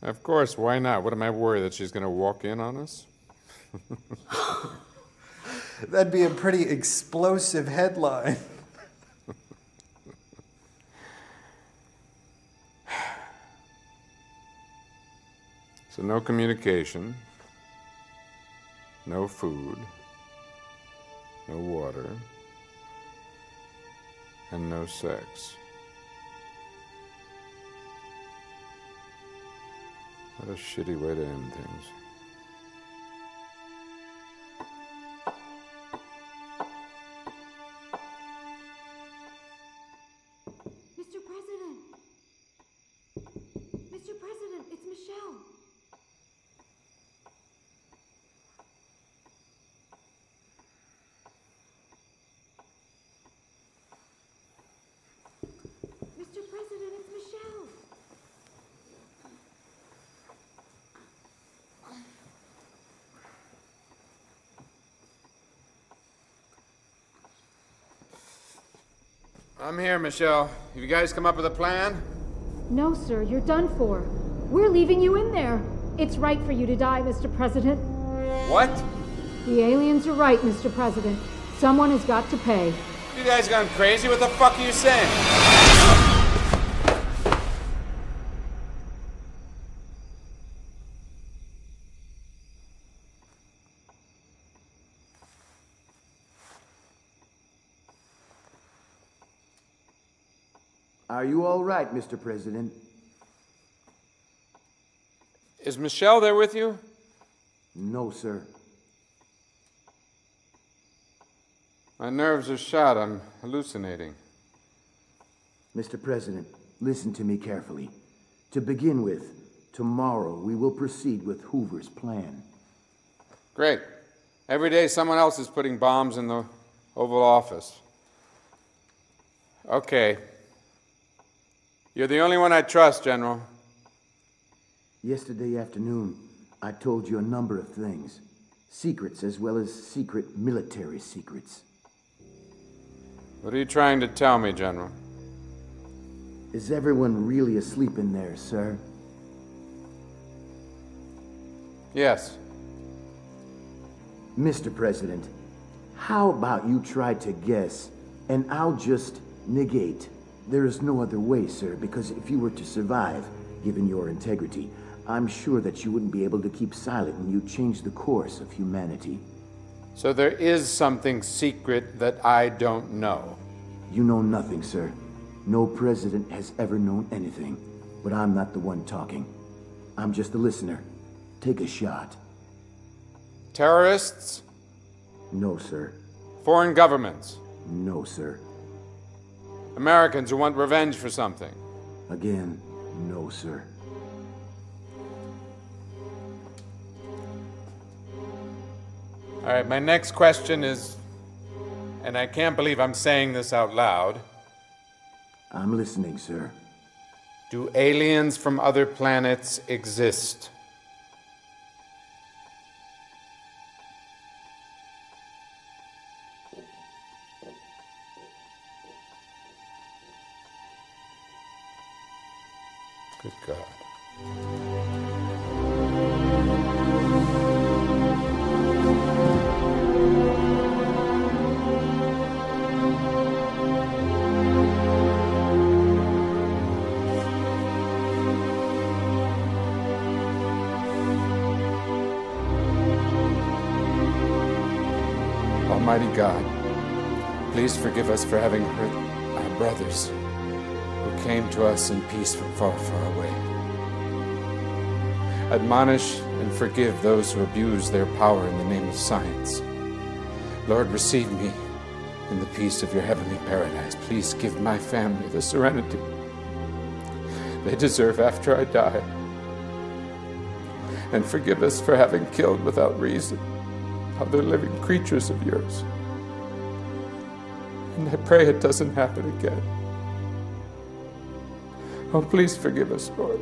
Of course, why not? What am I worried that she's going to walk in on us? *laughs* That'd be a pretty explosive headline. *sighs* So, no communication, no food, no water, and no sex. What a shitty way to end things. I'm here, Michelle. Have you guys come up with a plan? No, sir, you're done for. We're leaving you in there. It's right for you to die, Mr. President. What? The aliens are right, Mr. President. Someone has got to pay. You guys gone crazy? What the fuck are you saying? Are you all right, Mr. President? Is Michelle there with you? No, sir. My nerves are shot. I'm hallucinating. Mr. President, listen to me carefully. To begin with, tomorrow we will proceed with Hoover's plan. Great. Every day someone else is putting bombs in the Oval Office. Okay. You're the only one I trust, General. Yesterday afternoon, I told you a number of things secrets as well as secret military secrets. What are you trying to tell me, General? Is everyone really asleep in there, sir? Yes. Mr. President, how about you try to guess, and I'll just negate? There is no other way, sir, because if you were to survive, given your integrity, I'm sure that you wouldn't be able to keep silent when you change the course of humanity. So there is something secret that I don't know. You know nothing, sir. No president has ever known anything. But I'm not the one talking. I'm just a listener. Take a shot. Terrorists? No, sir. Foreign governments? No, sir. Americans who want revenge for something? Again, no, sir. All right, my next question is, and I can't believe I'm saying this out loud. I'm listening, sir. Do aliens from other planets exist? Admonish and forgive those who abuse their power in the name of science. Lord, receive me in the peace of your heavenly paradise. Please give my family the serenity they deserve after I die. And forgive us for having killed without reason other living creatures of yours. And I pray it doesn't happen again. Oh, please forgive us, Lord.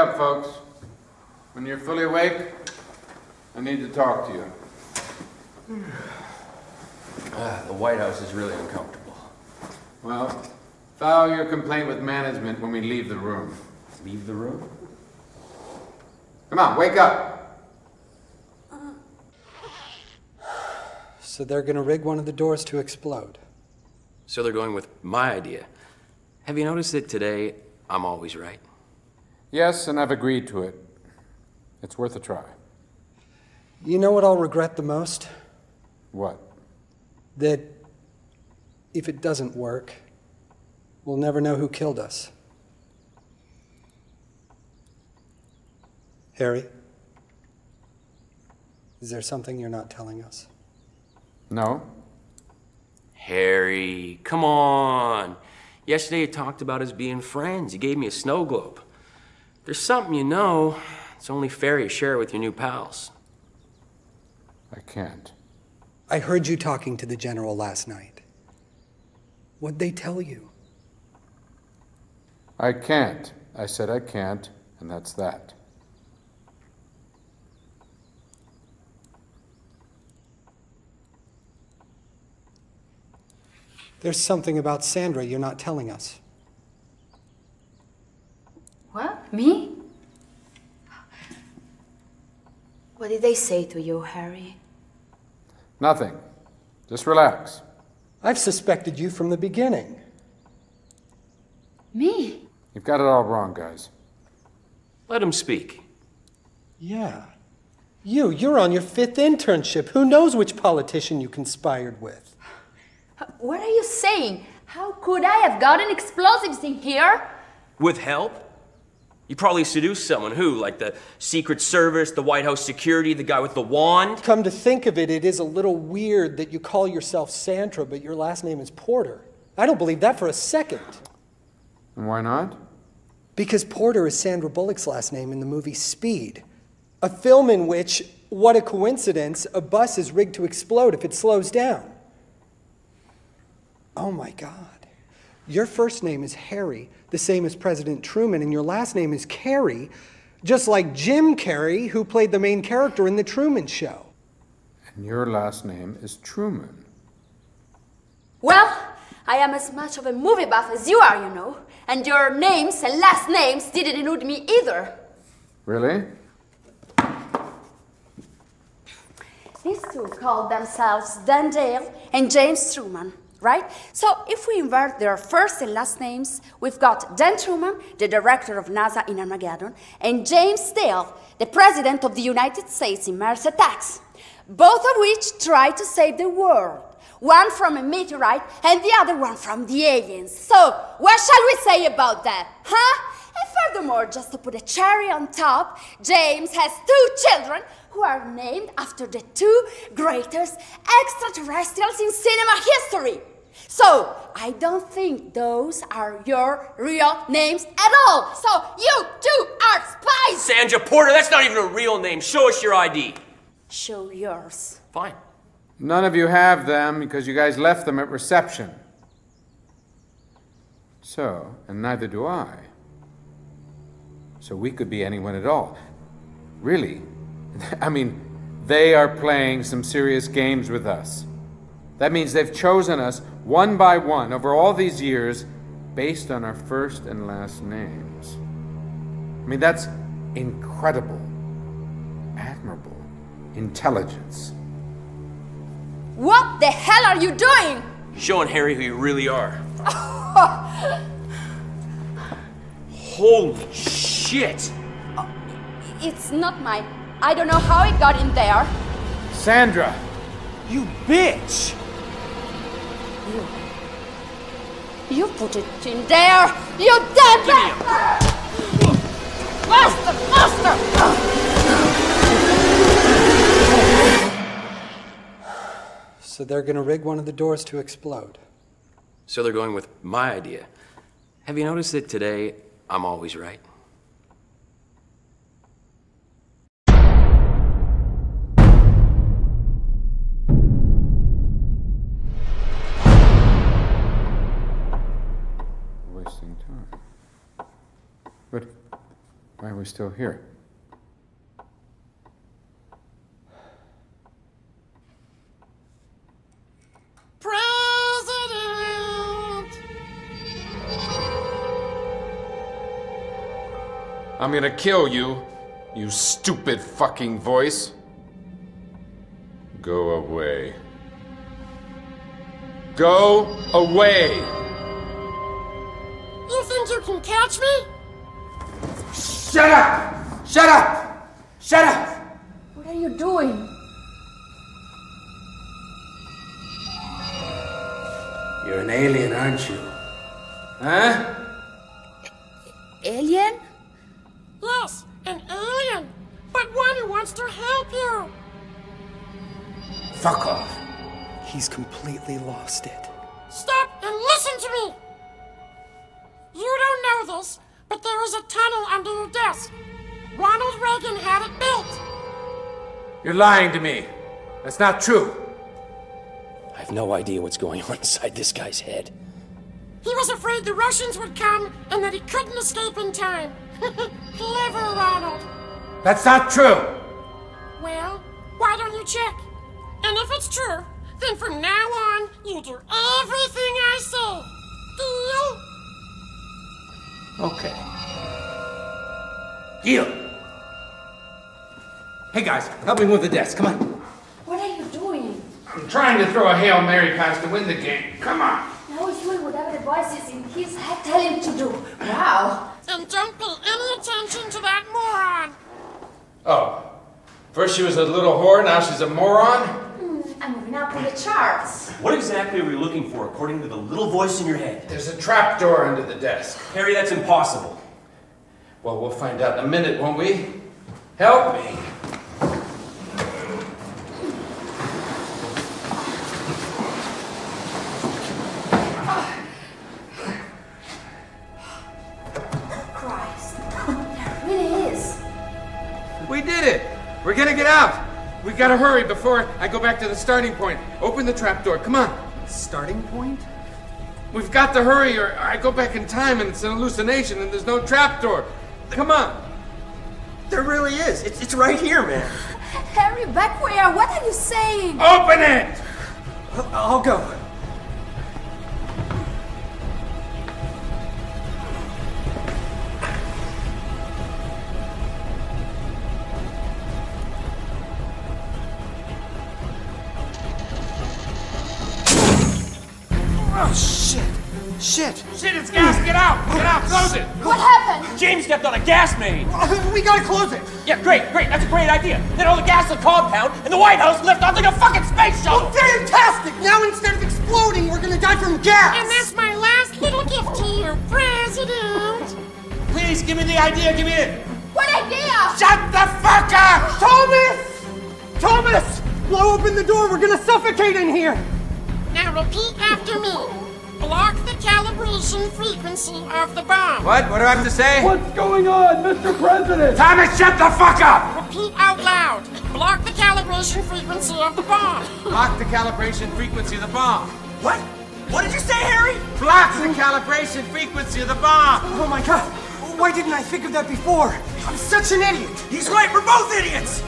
Up, folks. When you're fully awake, I need to talk to you. *sighs* Ah, the White House is really uncomfortable. Well, file your complaint with management when we leave the room. Leave the room? Come on, wake up! So they're going to rig one of the doors to explode. So they're going with my idea. Have you noticed that today I'm always right? Yes, and I've agreed to it. It's worth a try. You know what I'll regret the most? What? That if it doesn't work, we'll never know who killed us. Harry? Is there something you're not telling us? No. Harry, come on. Yesterday you talked about us being friends. You gave me a snow globe. There's something you know. It's only fair you share it with your new pals. I can't. I heard you talking to the general last night. What'd they tell you? I can't. I said I can't, and that's that. There's something about Sandra you're not telling us. What? Me? What did they say to you, Harry? Nothing. Just relax. I've suspected you from the beginning. Me? You've got it all wrong, guys. Let him speak. Yeah. You, you're on your fifth internship. Who knows which politician you conspired with? What are you saying? How could I have gotten explosives in here? With help? You probably seduced someone who, like the Secret Service, the White House security, the guy with the wand? Come to think of it, it is a little weird that you call yourself Sandra, but your last name is Porter. I don't believe that for a second. And why not? Because Porter is Sandra Bullock's last name in the movie Speed, a film in which, what a coincidence, a bus is rigged to explode if it slows down. Oh my God. Your first name is Harry, the same as President Truman, and your last name is Carey, just like Jim Carrey, who played the main character in The Truman Show. And your last name is Truman. Well, I am as much of a movie buff as you are, you know. And your names and last names didn't elude me either. Really? These two called themselves Dan Dale and James Truman, right? So if we invert their first and last names, we've got Dan Truman, the director of NASA in Armageddon, and James Dale, the president of the United States in Mars Attacks, both of which try to save the world. One from a meteorite and the other one from the aliens. So, what shall we say about that, huh? And furthermore, just to put a cherry on top, James has two children who are named after the two greatest extraterrestrials in cinema history. So, I don't think those are your real names at all. So, you two are spies! Sandra Porter, that's not even a real name. Show us your ID. Show yours. Fine. None of you have them because you guys left them at reception. So, and neither do I. So we could be anyone at all. Really? *laughs* I mean, they are playing some serious games with us. That means they've chosen us one by one over all these years based on our first and last names. I mean, that's incredible, admirable intelligence. What the hell are you doing? Showing Harry who you really are. *laughs* Holy shit! It's not mine. I don't know how it got in there. Sandra! You bitch! You. You put it in there! You damn bastard! Master! Master! So they're gonna rig one of the doors to explode. So they're going with my idea. Have you noticed that today I'm always right? Why are we still here? President! I'm gonna kill you, you stupid fucking voice. Go away. Go away! You think you can catch me? Shut up! Shut up! Shut up! What are you doing? You're an alien, aren't you? Huh? Alien? Yes, an alien, but one who wants to help you. Fuck off. He's completely lost it. Stop and listen to me. You don't know this, but there is a tunnel under your desk. Ronald Reagan had it built. You're lying to me. That's not true. I have no idea what's going on *laughs* inside this guy's head. He was afraid the Russians would come and that he couldn't escape in time. *laughs* Clever, Ronald. That's not true. Well, why don't you check? And if it's true, then from now on, you do everything I say. Deal? Okay. Deal. Hey guys, help me move the desk. Come on. What are you doing? I'm trying to throw a Hail Mary pass to win the game. Come on. Now he's doing whatever the voice is in his head tell him to do. Wow. And don't pay any attention to that moron. Oh. First she was a little whore, now she's a moron? I'm moving up in the charts. What exactly are we looking for according to the little voice in your head? There's a trap door under the desk. Harry, that's impossible. Well, we'll find out in a minute, won't we? Help me. Gotta hurry before I go back to the starting point. Open the trap door, come on! Starting point? We've got to hurry or I go back in time and it's an hallucination and there's no trap door. Come on! There really is. It's, it's right here, man. Harry, back where? What are you saying? Open it! I'll go. Shit. Shit, it's gas! Get out! Get out! Close it! What happened? James stepped on a gas main. Uh, we gotta close it. Yeah, great, great. That's a great idea. Then all the gas in the compound and the White House lift off like a fucking space shuttle. Oh, fantastic! Now instead of exploding, we're gonna die from gas. And that's my last little gift to you, President. Please give me the idea. Give me it. What idea? Shut the fuck up! Thomas! Thomas! Blow open the door. We're gonna suffocate in here. Now repeat after me. Block the calibration frequency of the bomb. What? What do I have to say? What's going on, Mr. President? Thomas, shut the fuck up! Repeat out loud. Block the calibration frequency of the bomb. Block the calibration frequency of the bomb. What? What did you say, Harry? Block the calibration frequency of the bomb! Oh my god. Why didn't I think of that before? I'm such an idiot. He's right. We're both idiots.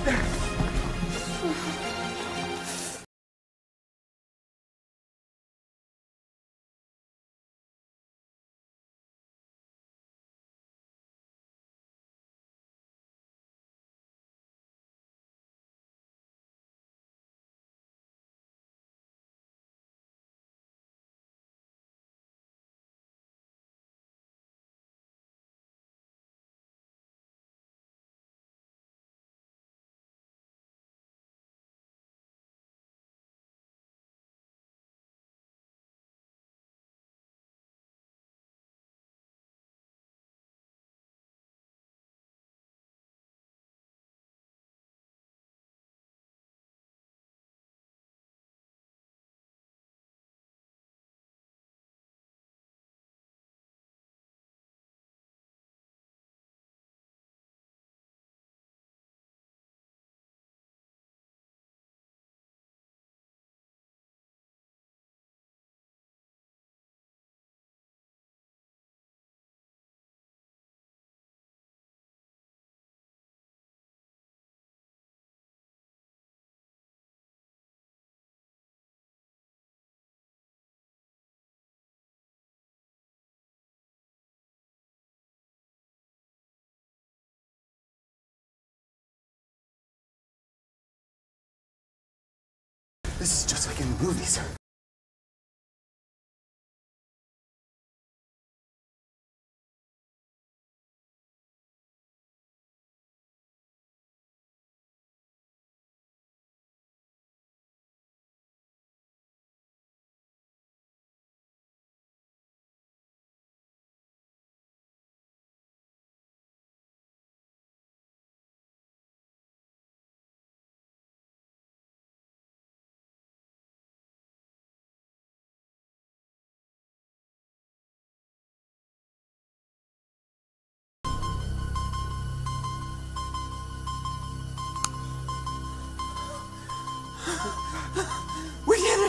This is just like in the movies.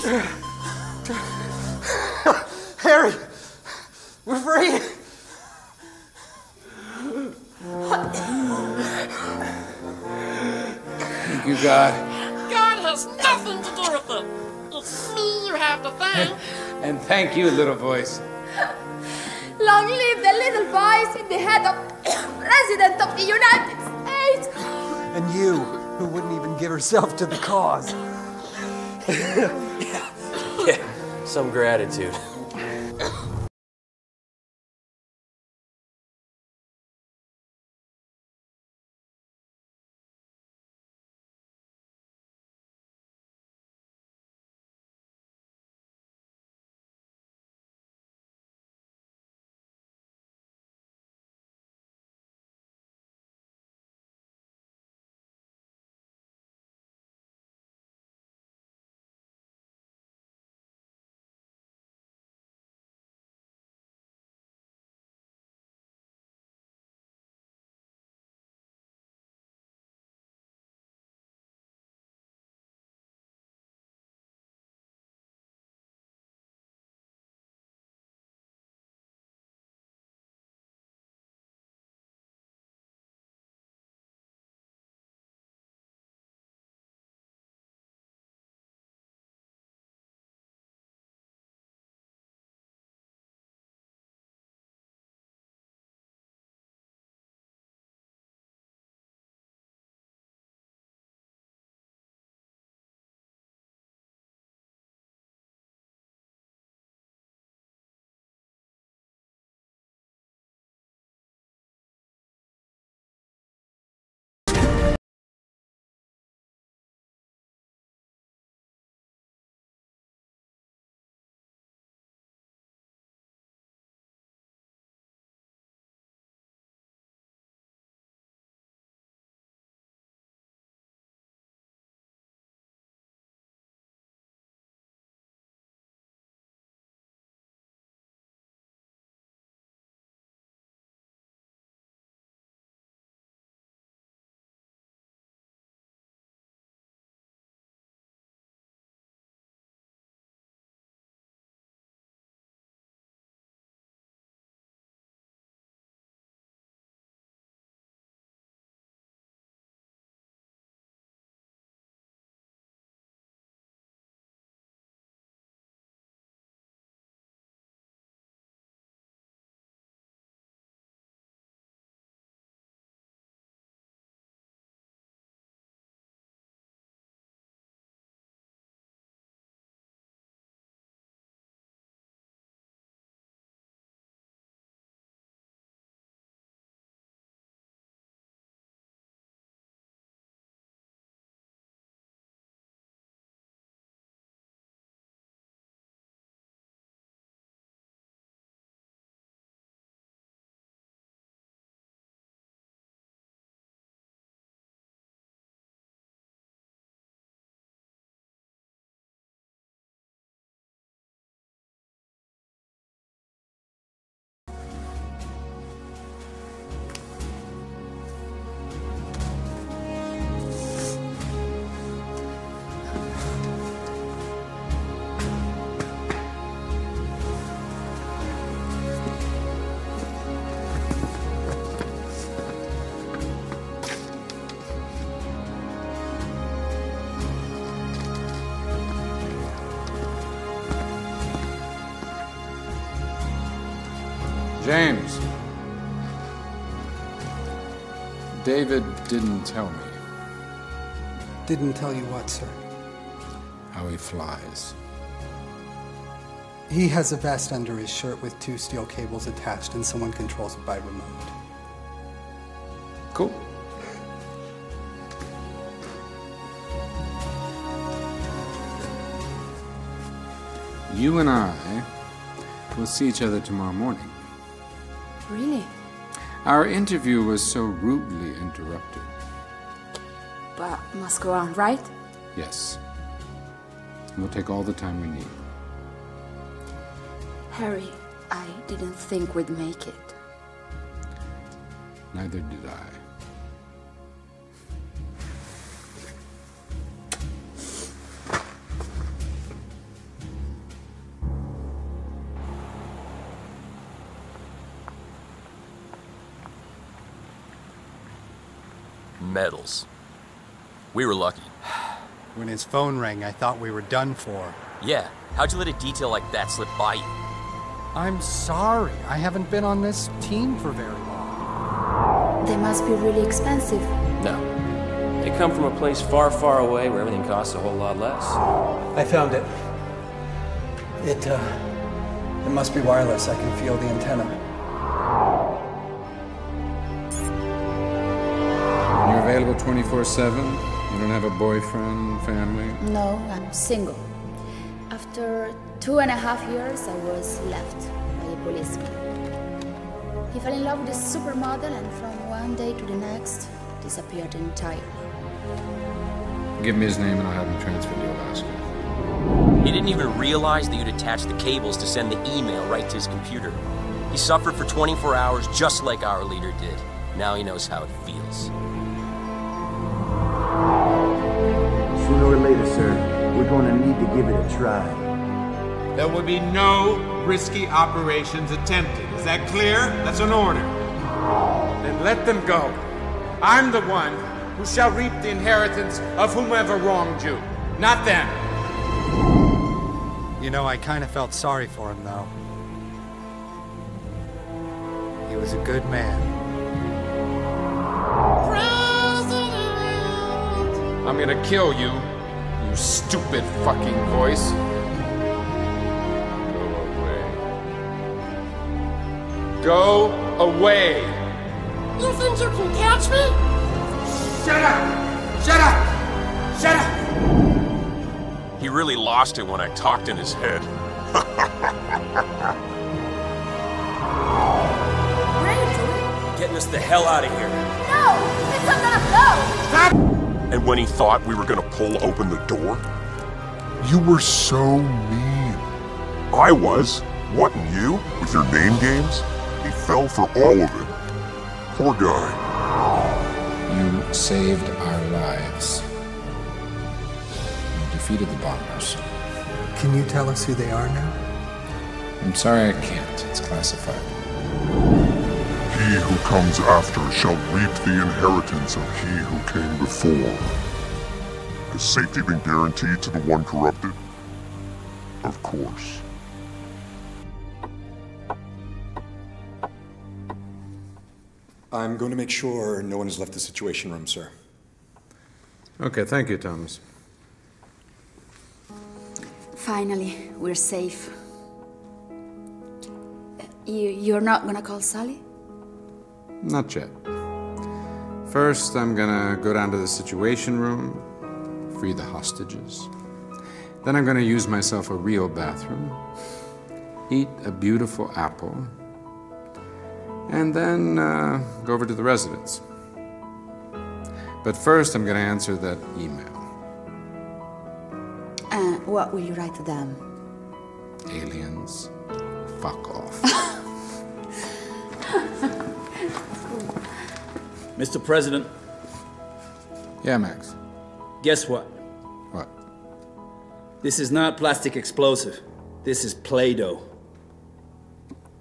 Harry! We're free! Thank you, God. God has nothing to do with it. It's me you have to thank. *laughs* And thank you, little voice. Long live the little voice in the head of *coughs* President of the United States! And you, who wouldn't even give herself to the cause. *laughs* Yeah, some gratitude. David didn't tell me. Didn't tell you what, sir? how he flies. He has a vest under his shirt with two steel cables attached, and someone controls it by remote. Cool. You and I will see each other tomorrow morning. Really? Our interview was so rudely interrupted. But must go on, right? Yes. We'll take all the time we need. Harry, I didn't think we'd make it. Neither did I. Medals. We were lucky. *sighs* When his phone rang, I thought we were done for. Yeah, how'd you let a detail like that slip by you? I'm sorry. I haven't been on this team for very long. They must be really expensive. No. They come from a place far, far away where everything costs a whole lot less. I found it. It, uh, it must be wireless. I can feel the antenna. Available 24 7? You don't have a boyfriend, family? No, I'm single. After two and a half years, I was left by a policeman. He fell in love with a supermodel and from one day to the next, disappeared entirely. Give me his name and I'll have him transferred to Alaska. He didn't even realize that you'd attach the cables to send the email right to his computer. He suffered for 24 hours just like our leader did. Now he knows how it feels. Sooner or later, sir, we're going to need to give it a try. There will be no risky operations attempted. Is that clear? That's an order. Then let them go. I'm the one who shall reap the inheritance of whomever wronged you, not them. You know, I kind of felt sorry for him, though. He was a good man. I'm gonna kill you, you stupid fucking voice. Go away. Go away. You think you can catch me? Shut up! Shut up! Shut up! He really lost it when I talked in his head. *laughs* Getting us the hell out of here. No! It's not gonna blow! And when he thought we were gonna pull open the door, you were so mean. I was. Wasn't you? With your name games? He fell for all of it. Poor guy. You saved our lives. You defeated the bombers. Can you tell us who they are now? I'm sorry I can't. It's classified. He who comes after shall reap the inheritance of he who came before. Has safety been guaranteed to the one corrupted? Of course. I'm going to make sure no one has left the Situation Room, sir. Okay, thank you, Thomas. Finally, we're safe. Uh, you, you're not gonna call Sally? Not yet. First, I'm gonna go down to the Situation Room, free the hostages. Then I'm gonna use myself a real bathroom, eat a beautiful apple, and then uh, go over to the residence. But first, I'm gonna answer that email. Uh, what will you write to them? Aliens, fuck off. *laughs* Mr. President, yeah, Max. guess what? What? This is not plastic explosive. This is Play-Doh.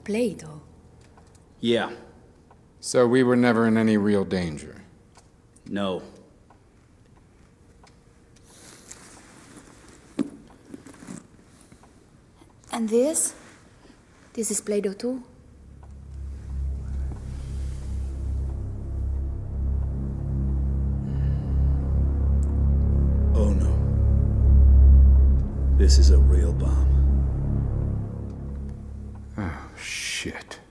Play-Doh? Yeah, So we were never in any real danger. no. And this? This is Play-Doh too? Oh no. this is a real bomb. Oh, shit.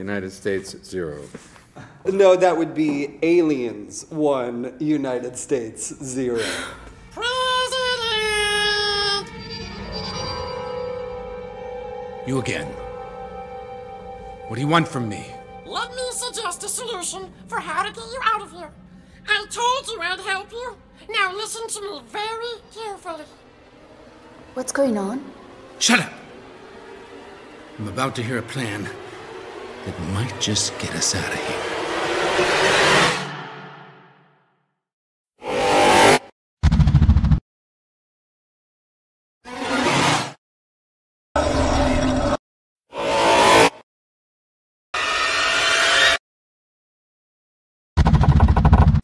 United States, zero. No, that would be Aliens 1, United States 0. President! You again. What do you want from me? Let me suggest a solution for how to get you out of here. I told you I'd help you. Now listen to me very carefully. What's going on? Shut up! I'm about to hear a plan that might just get us out of here.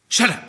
Shut up!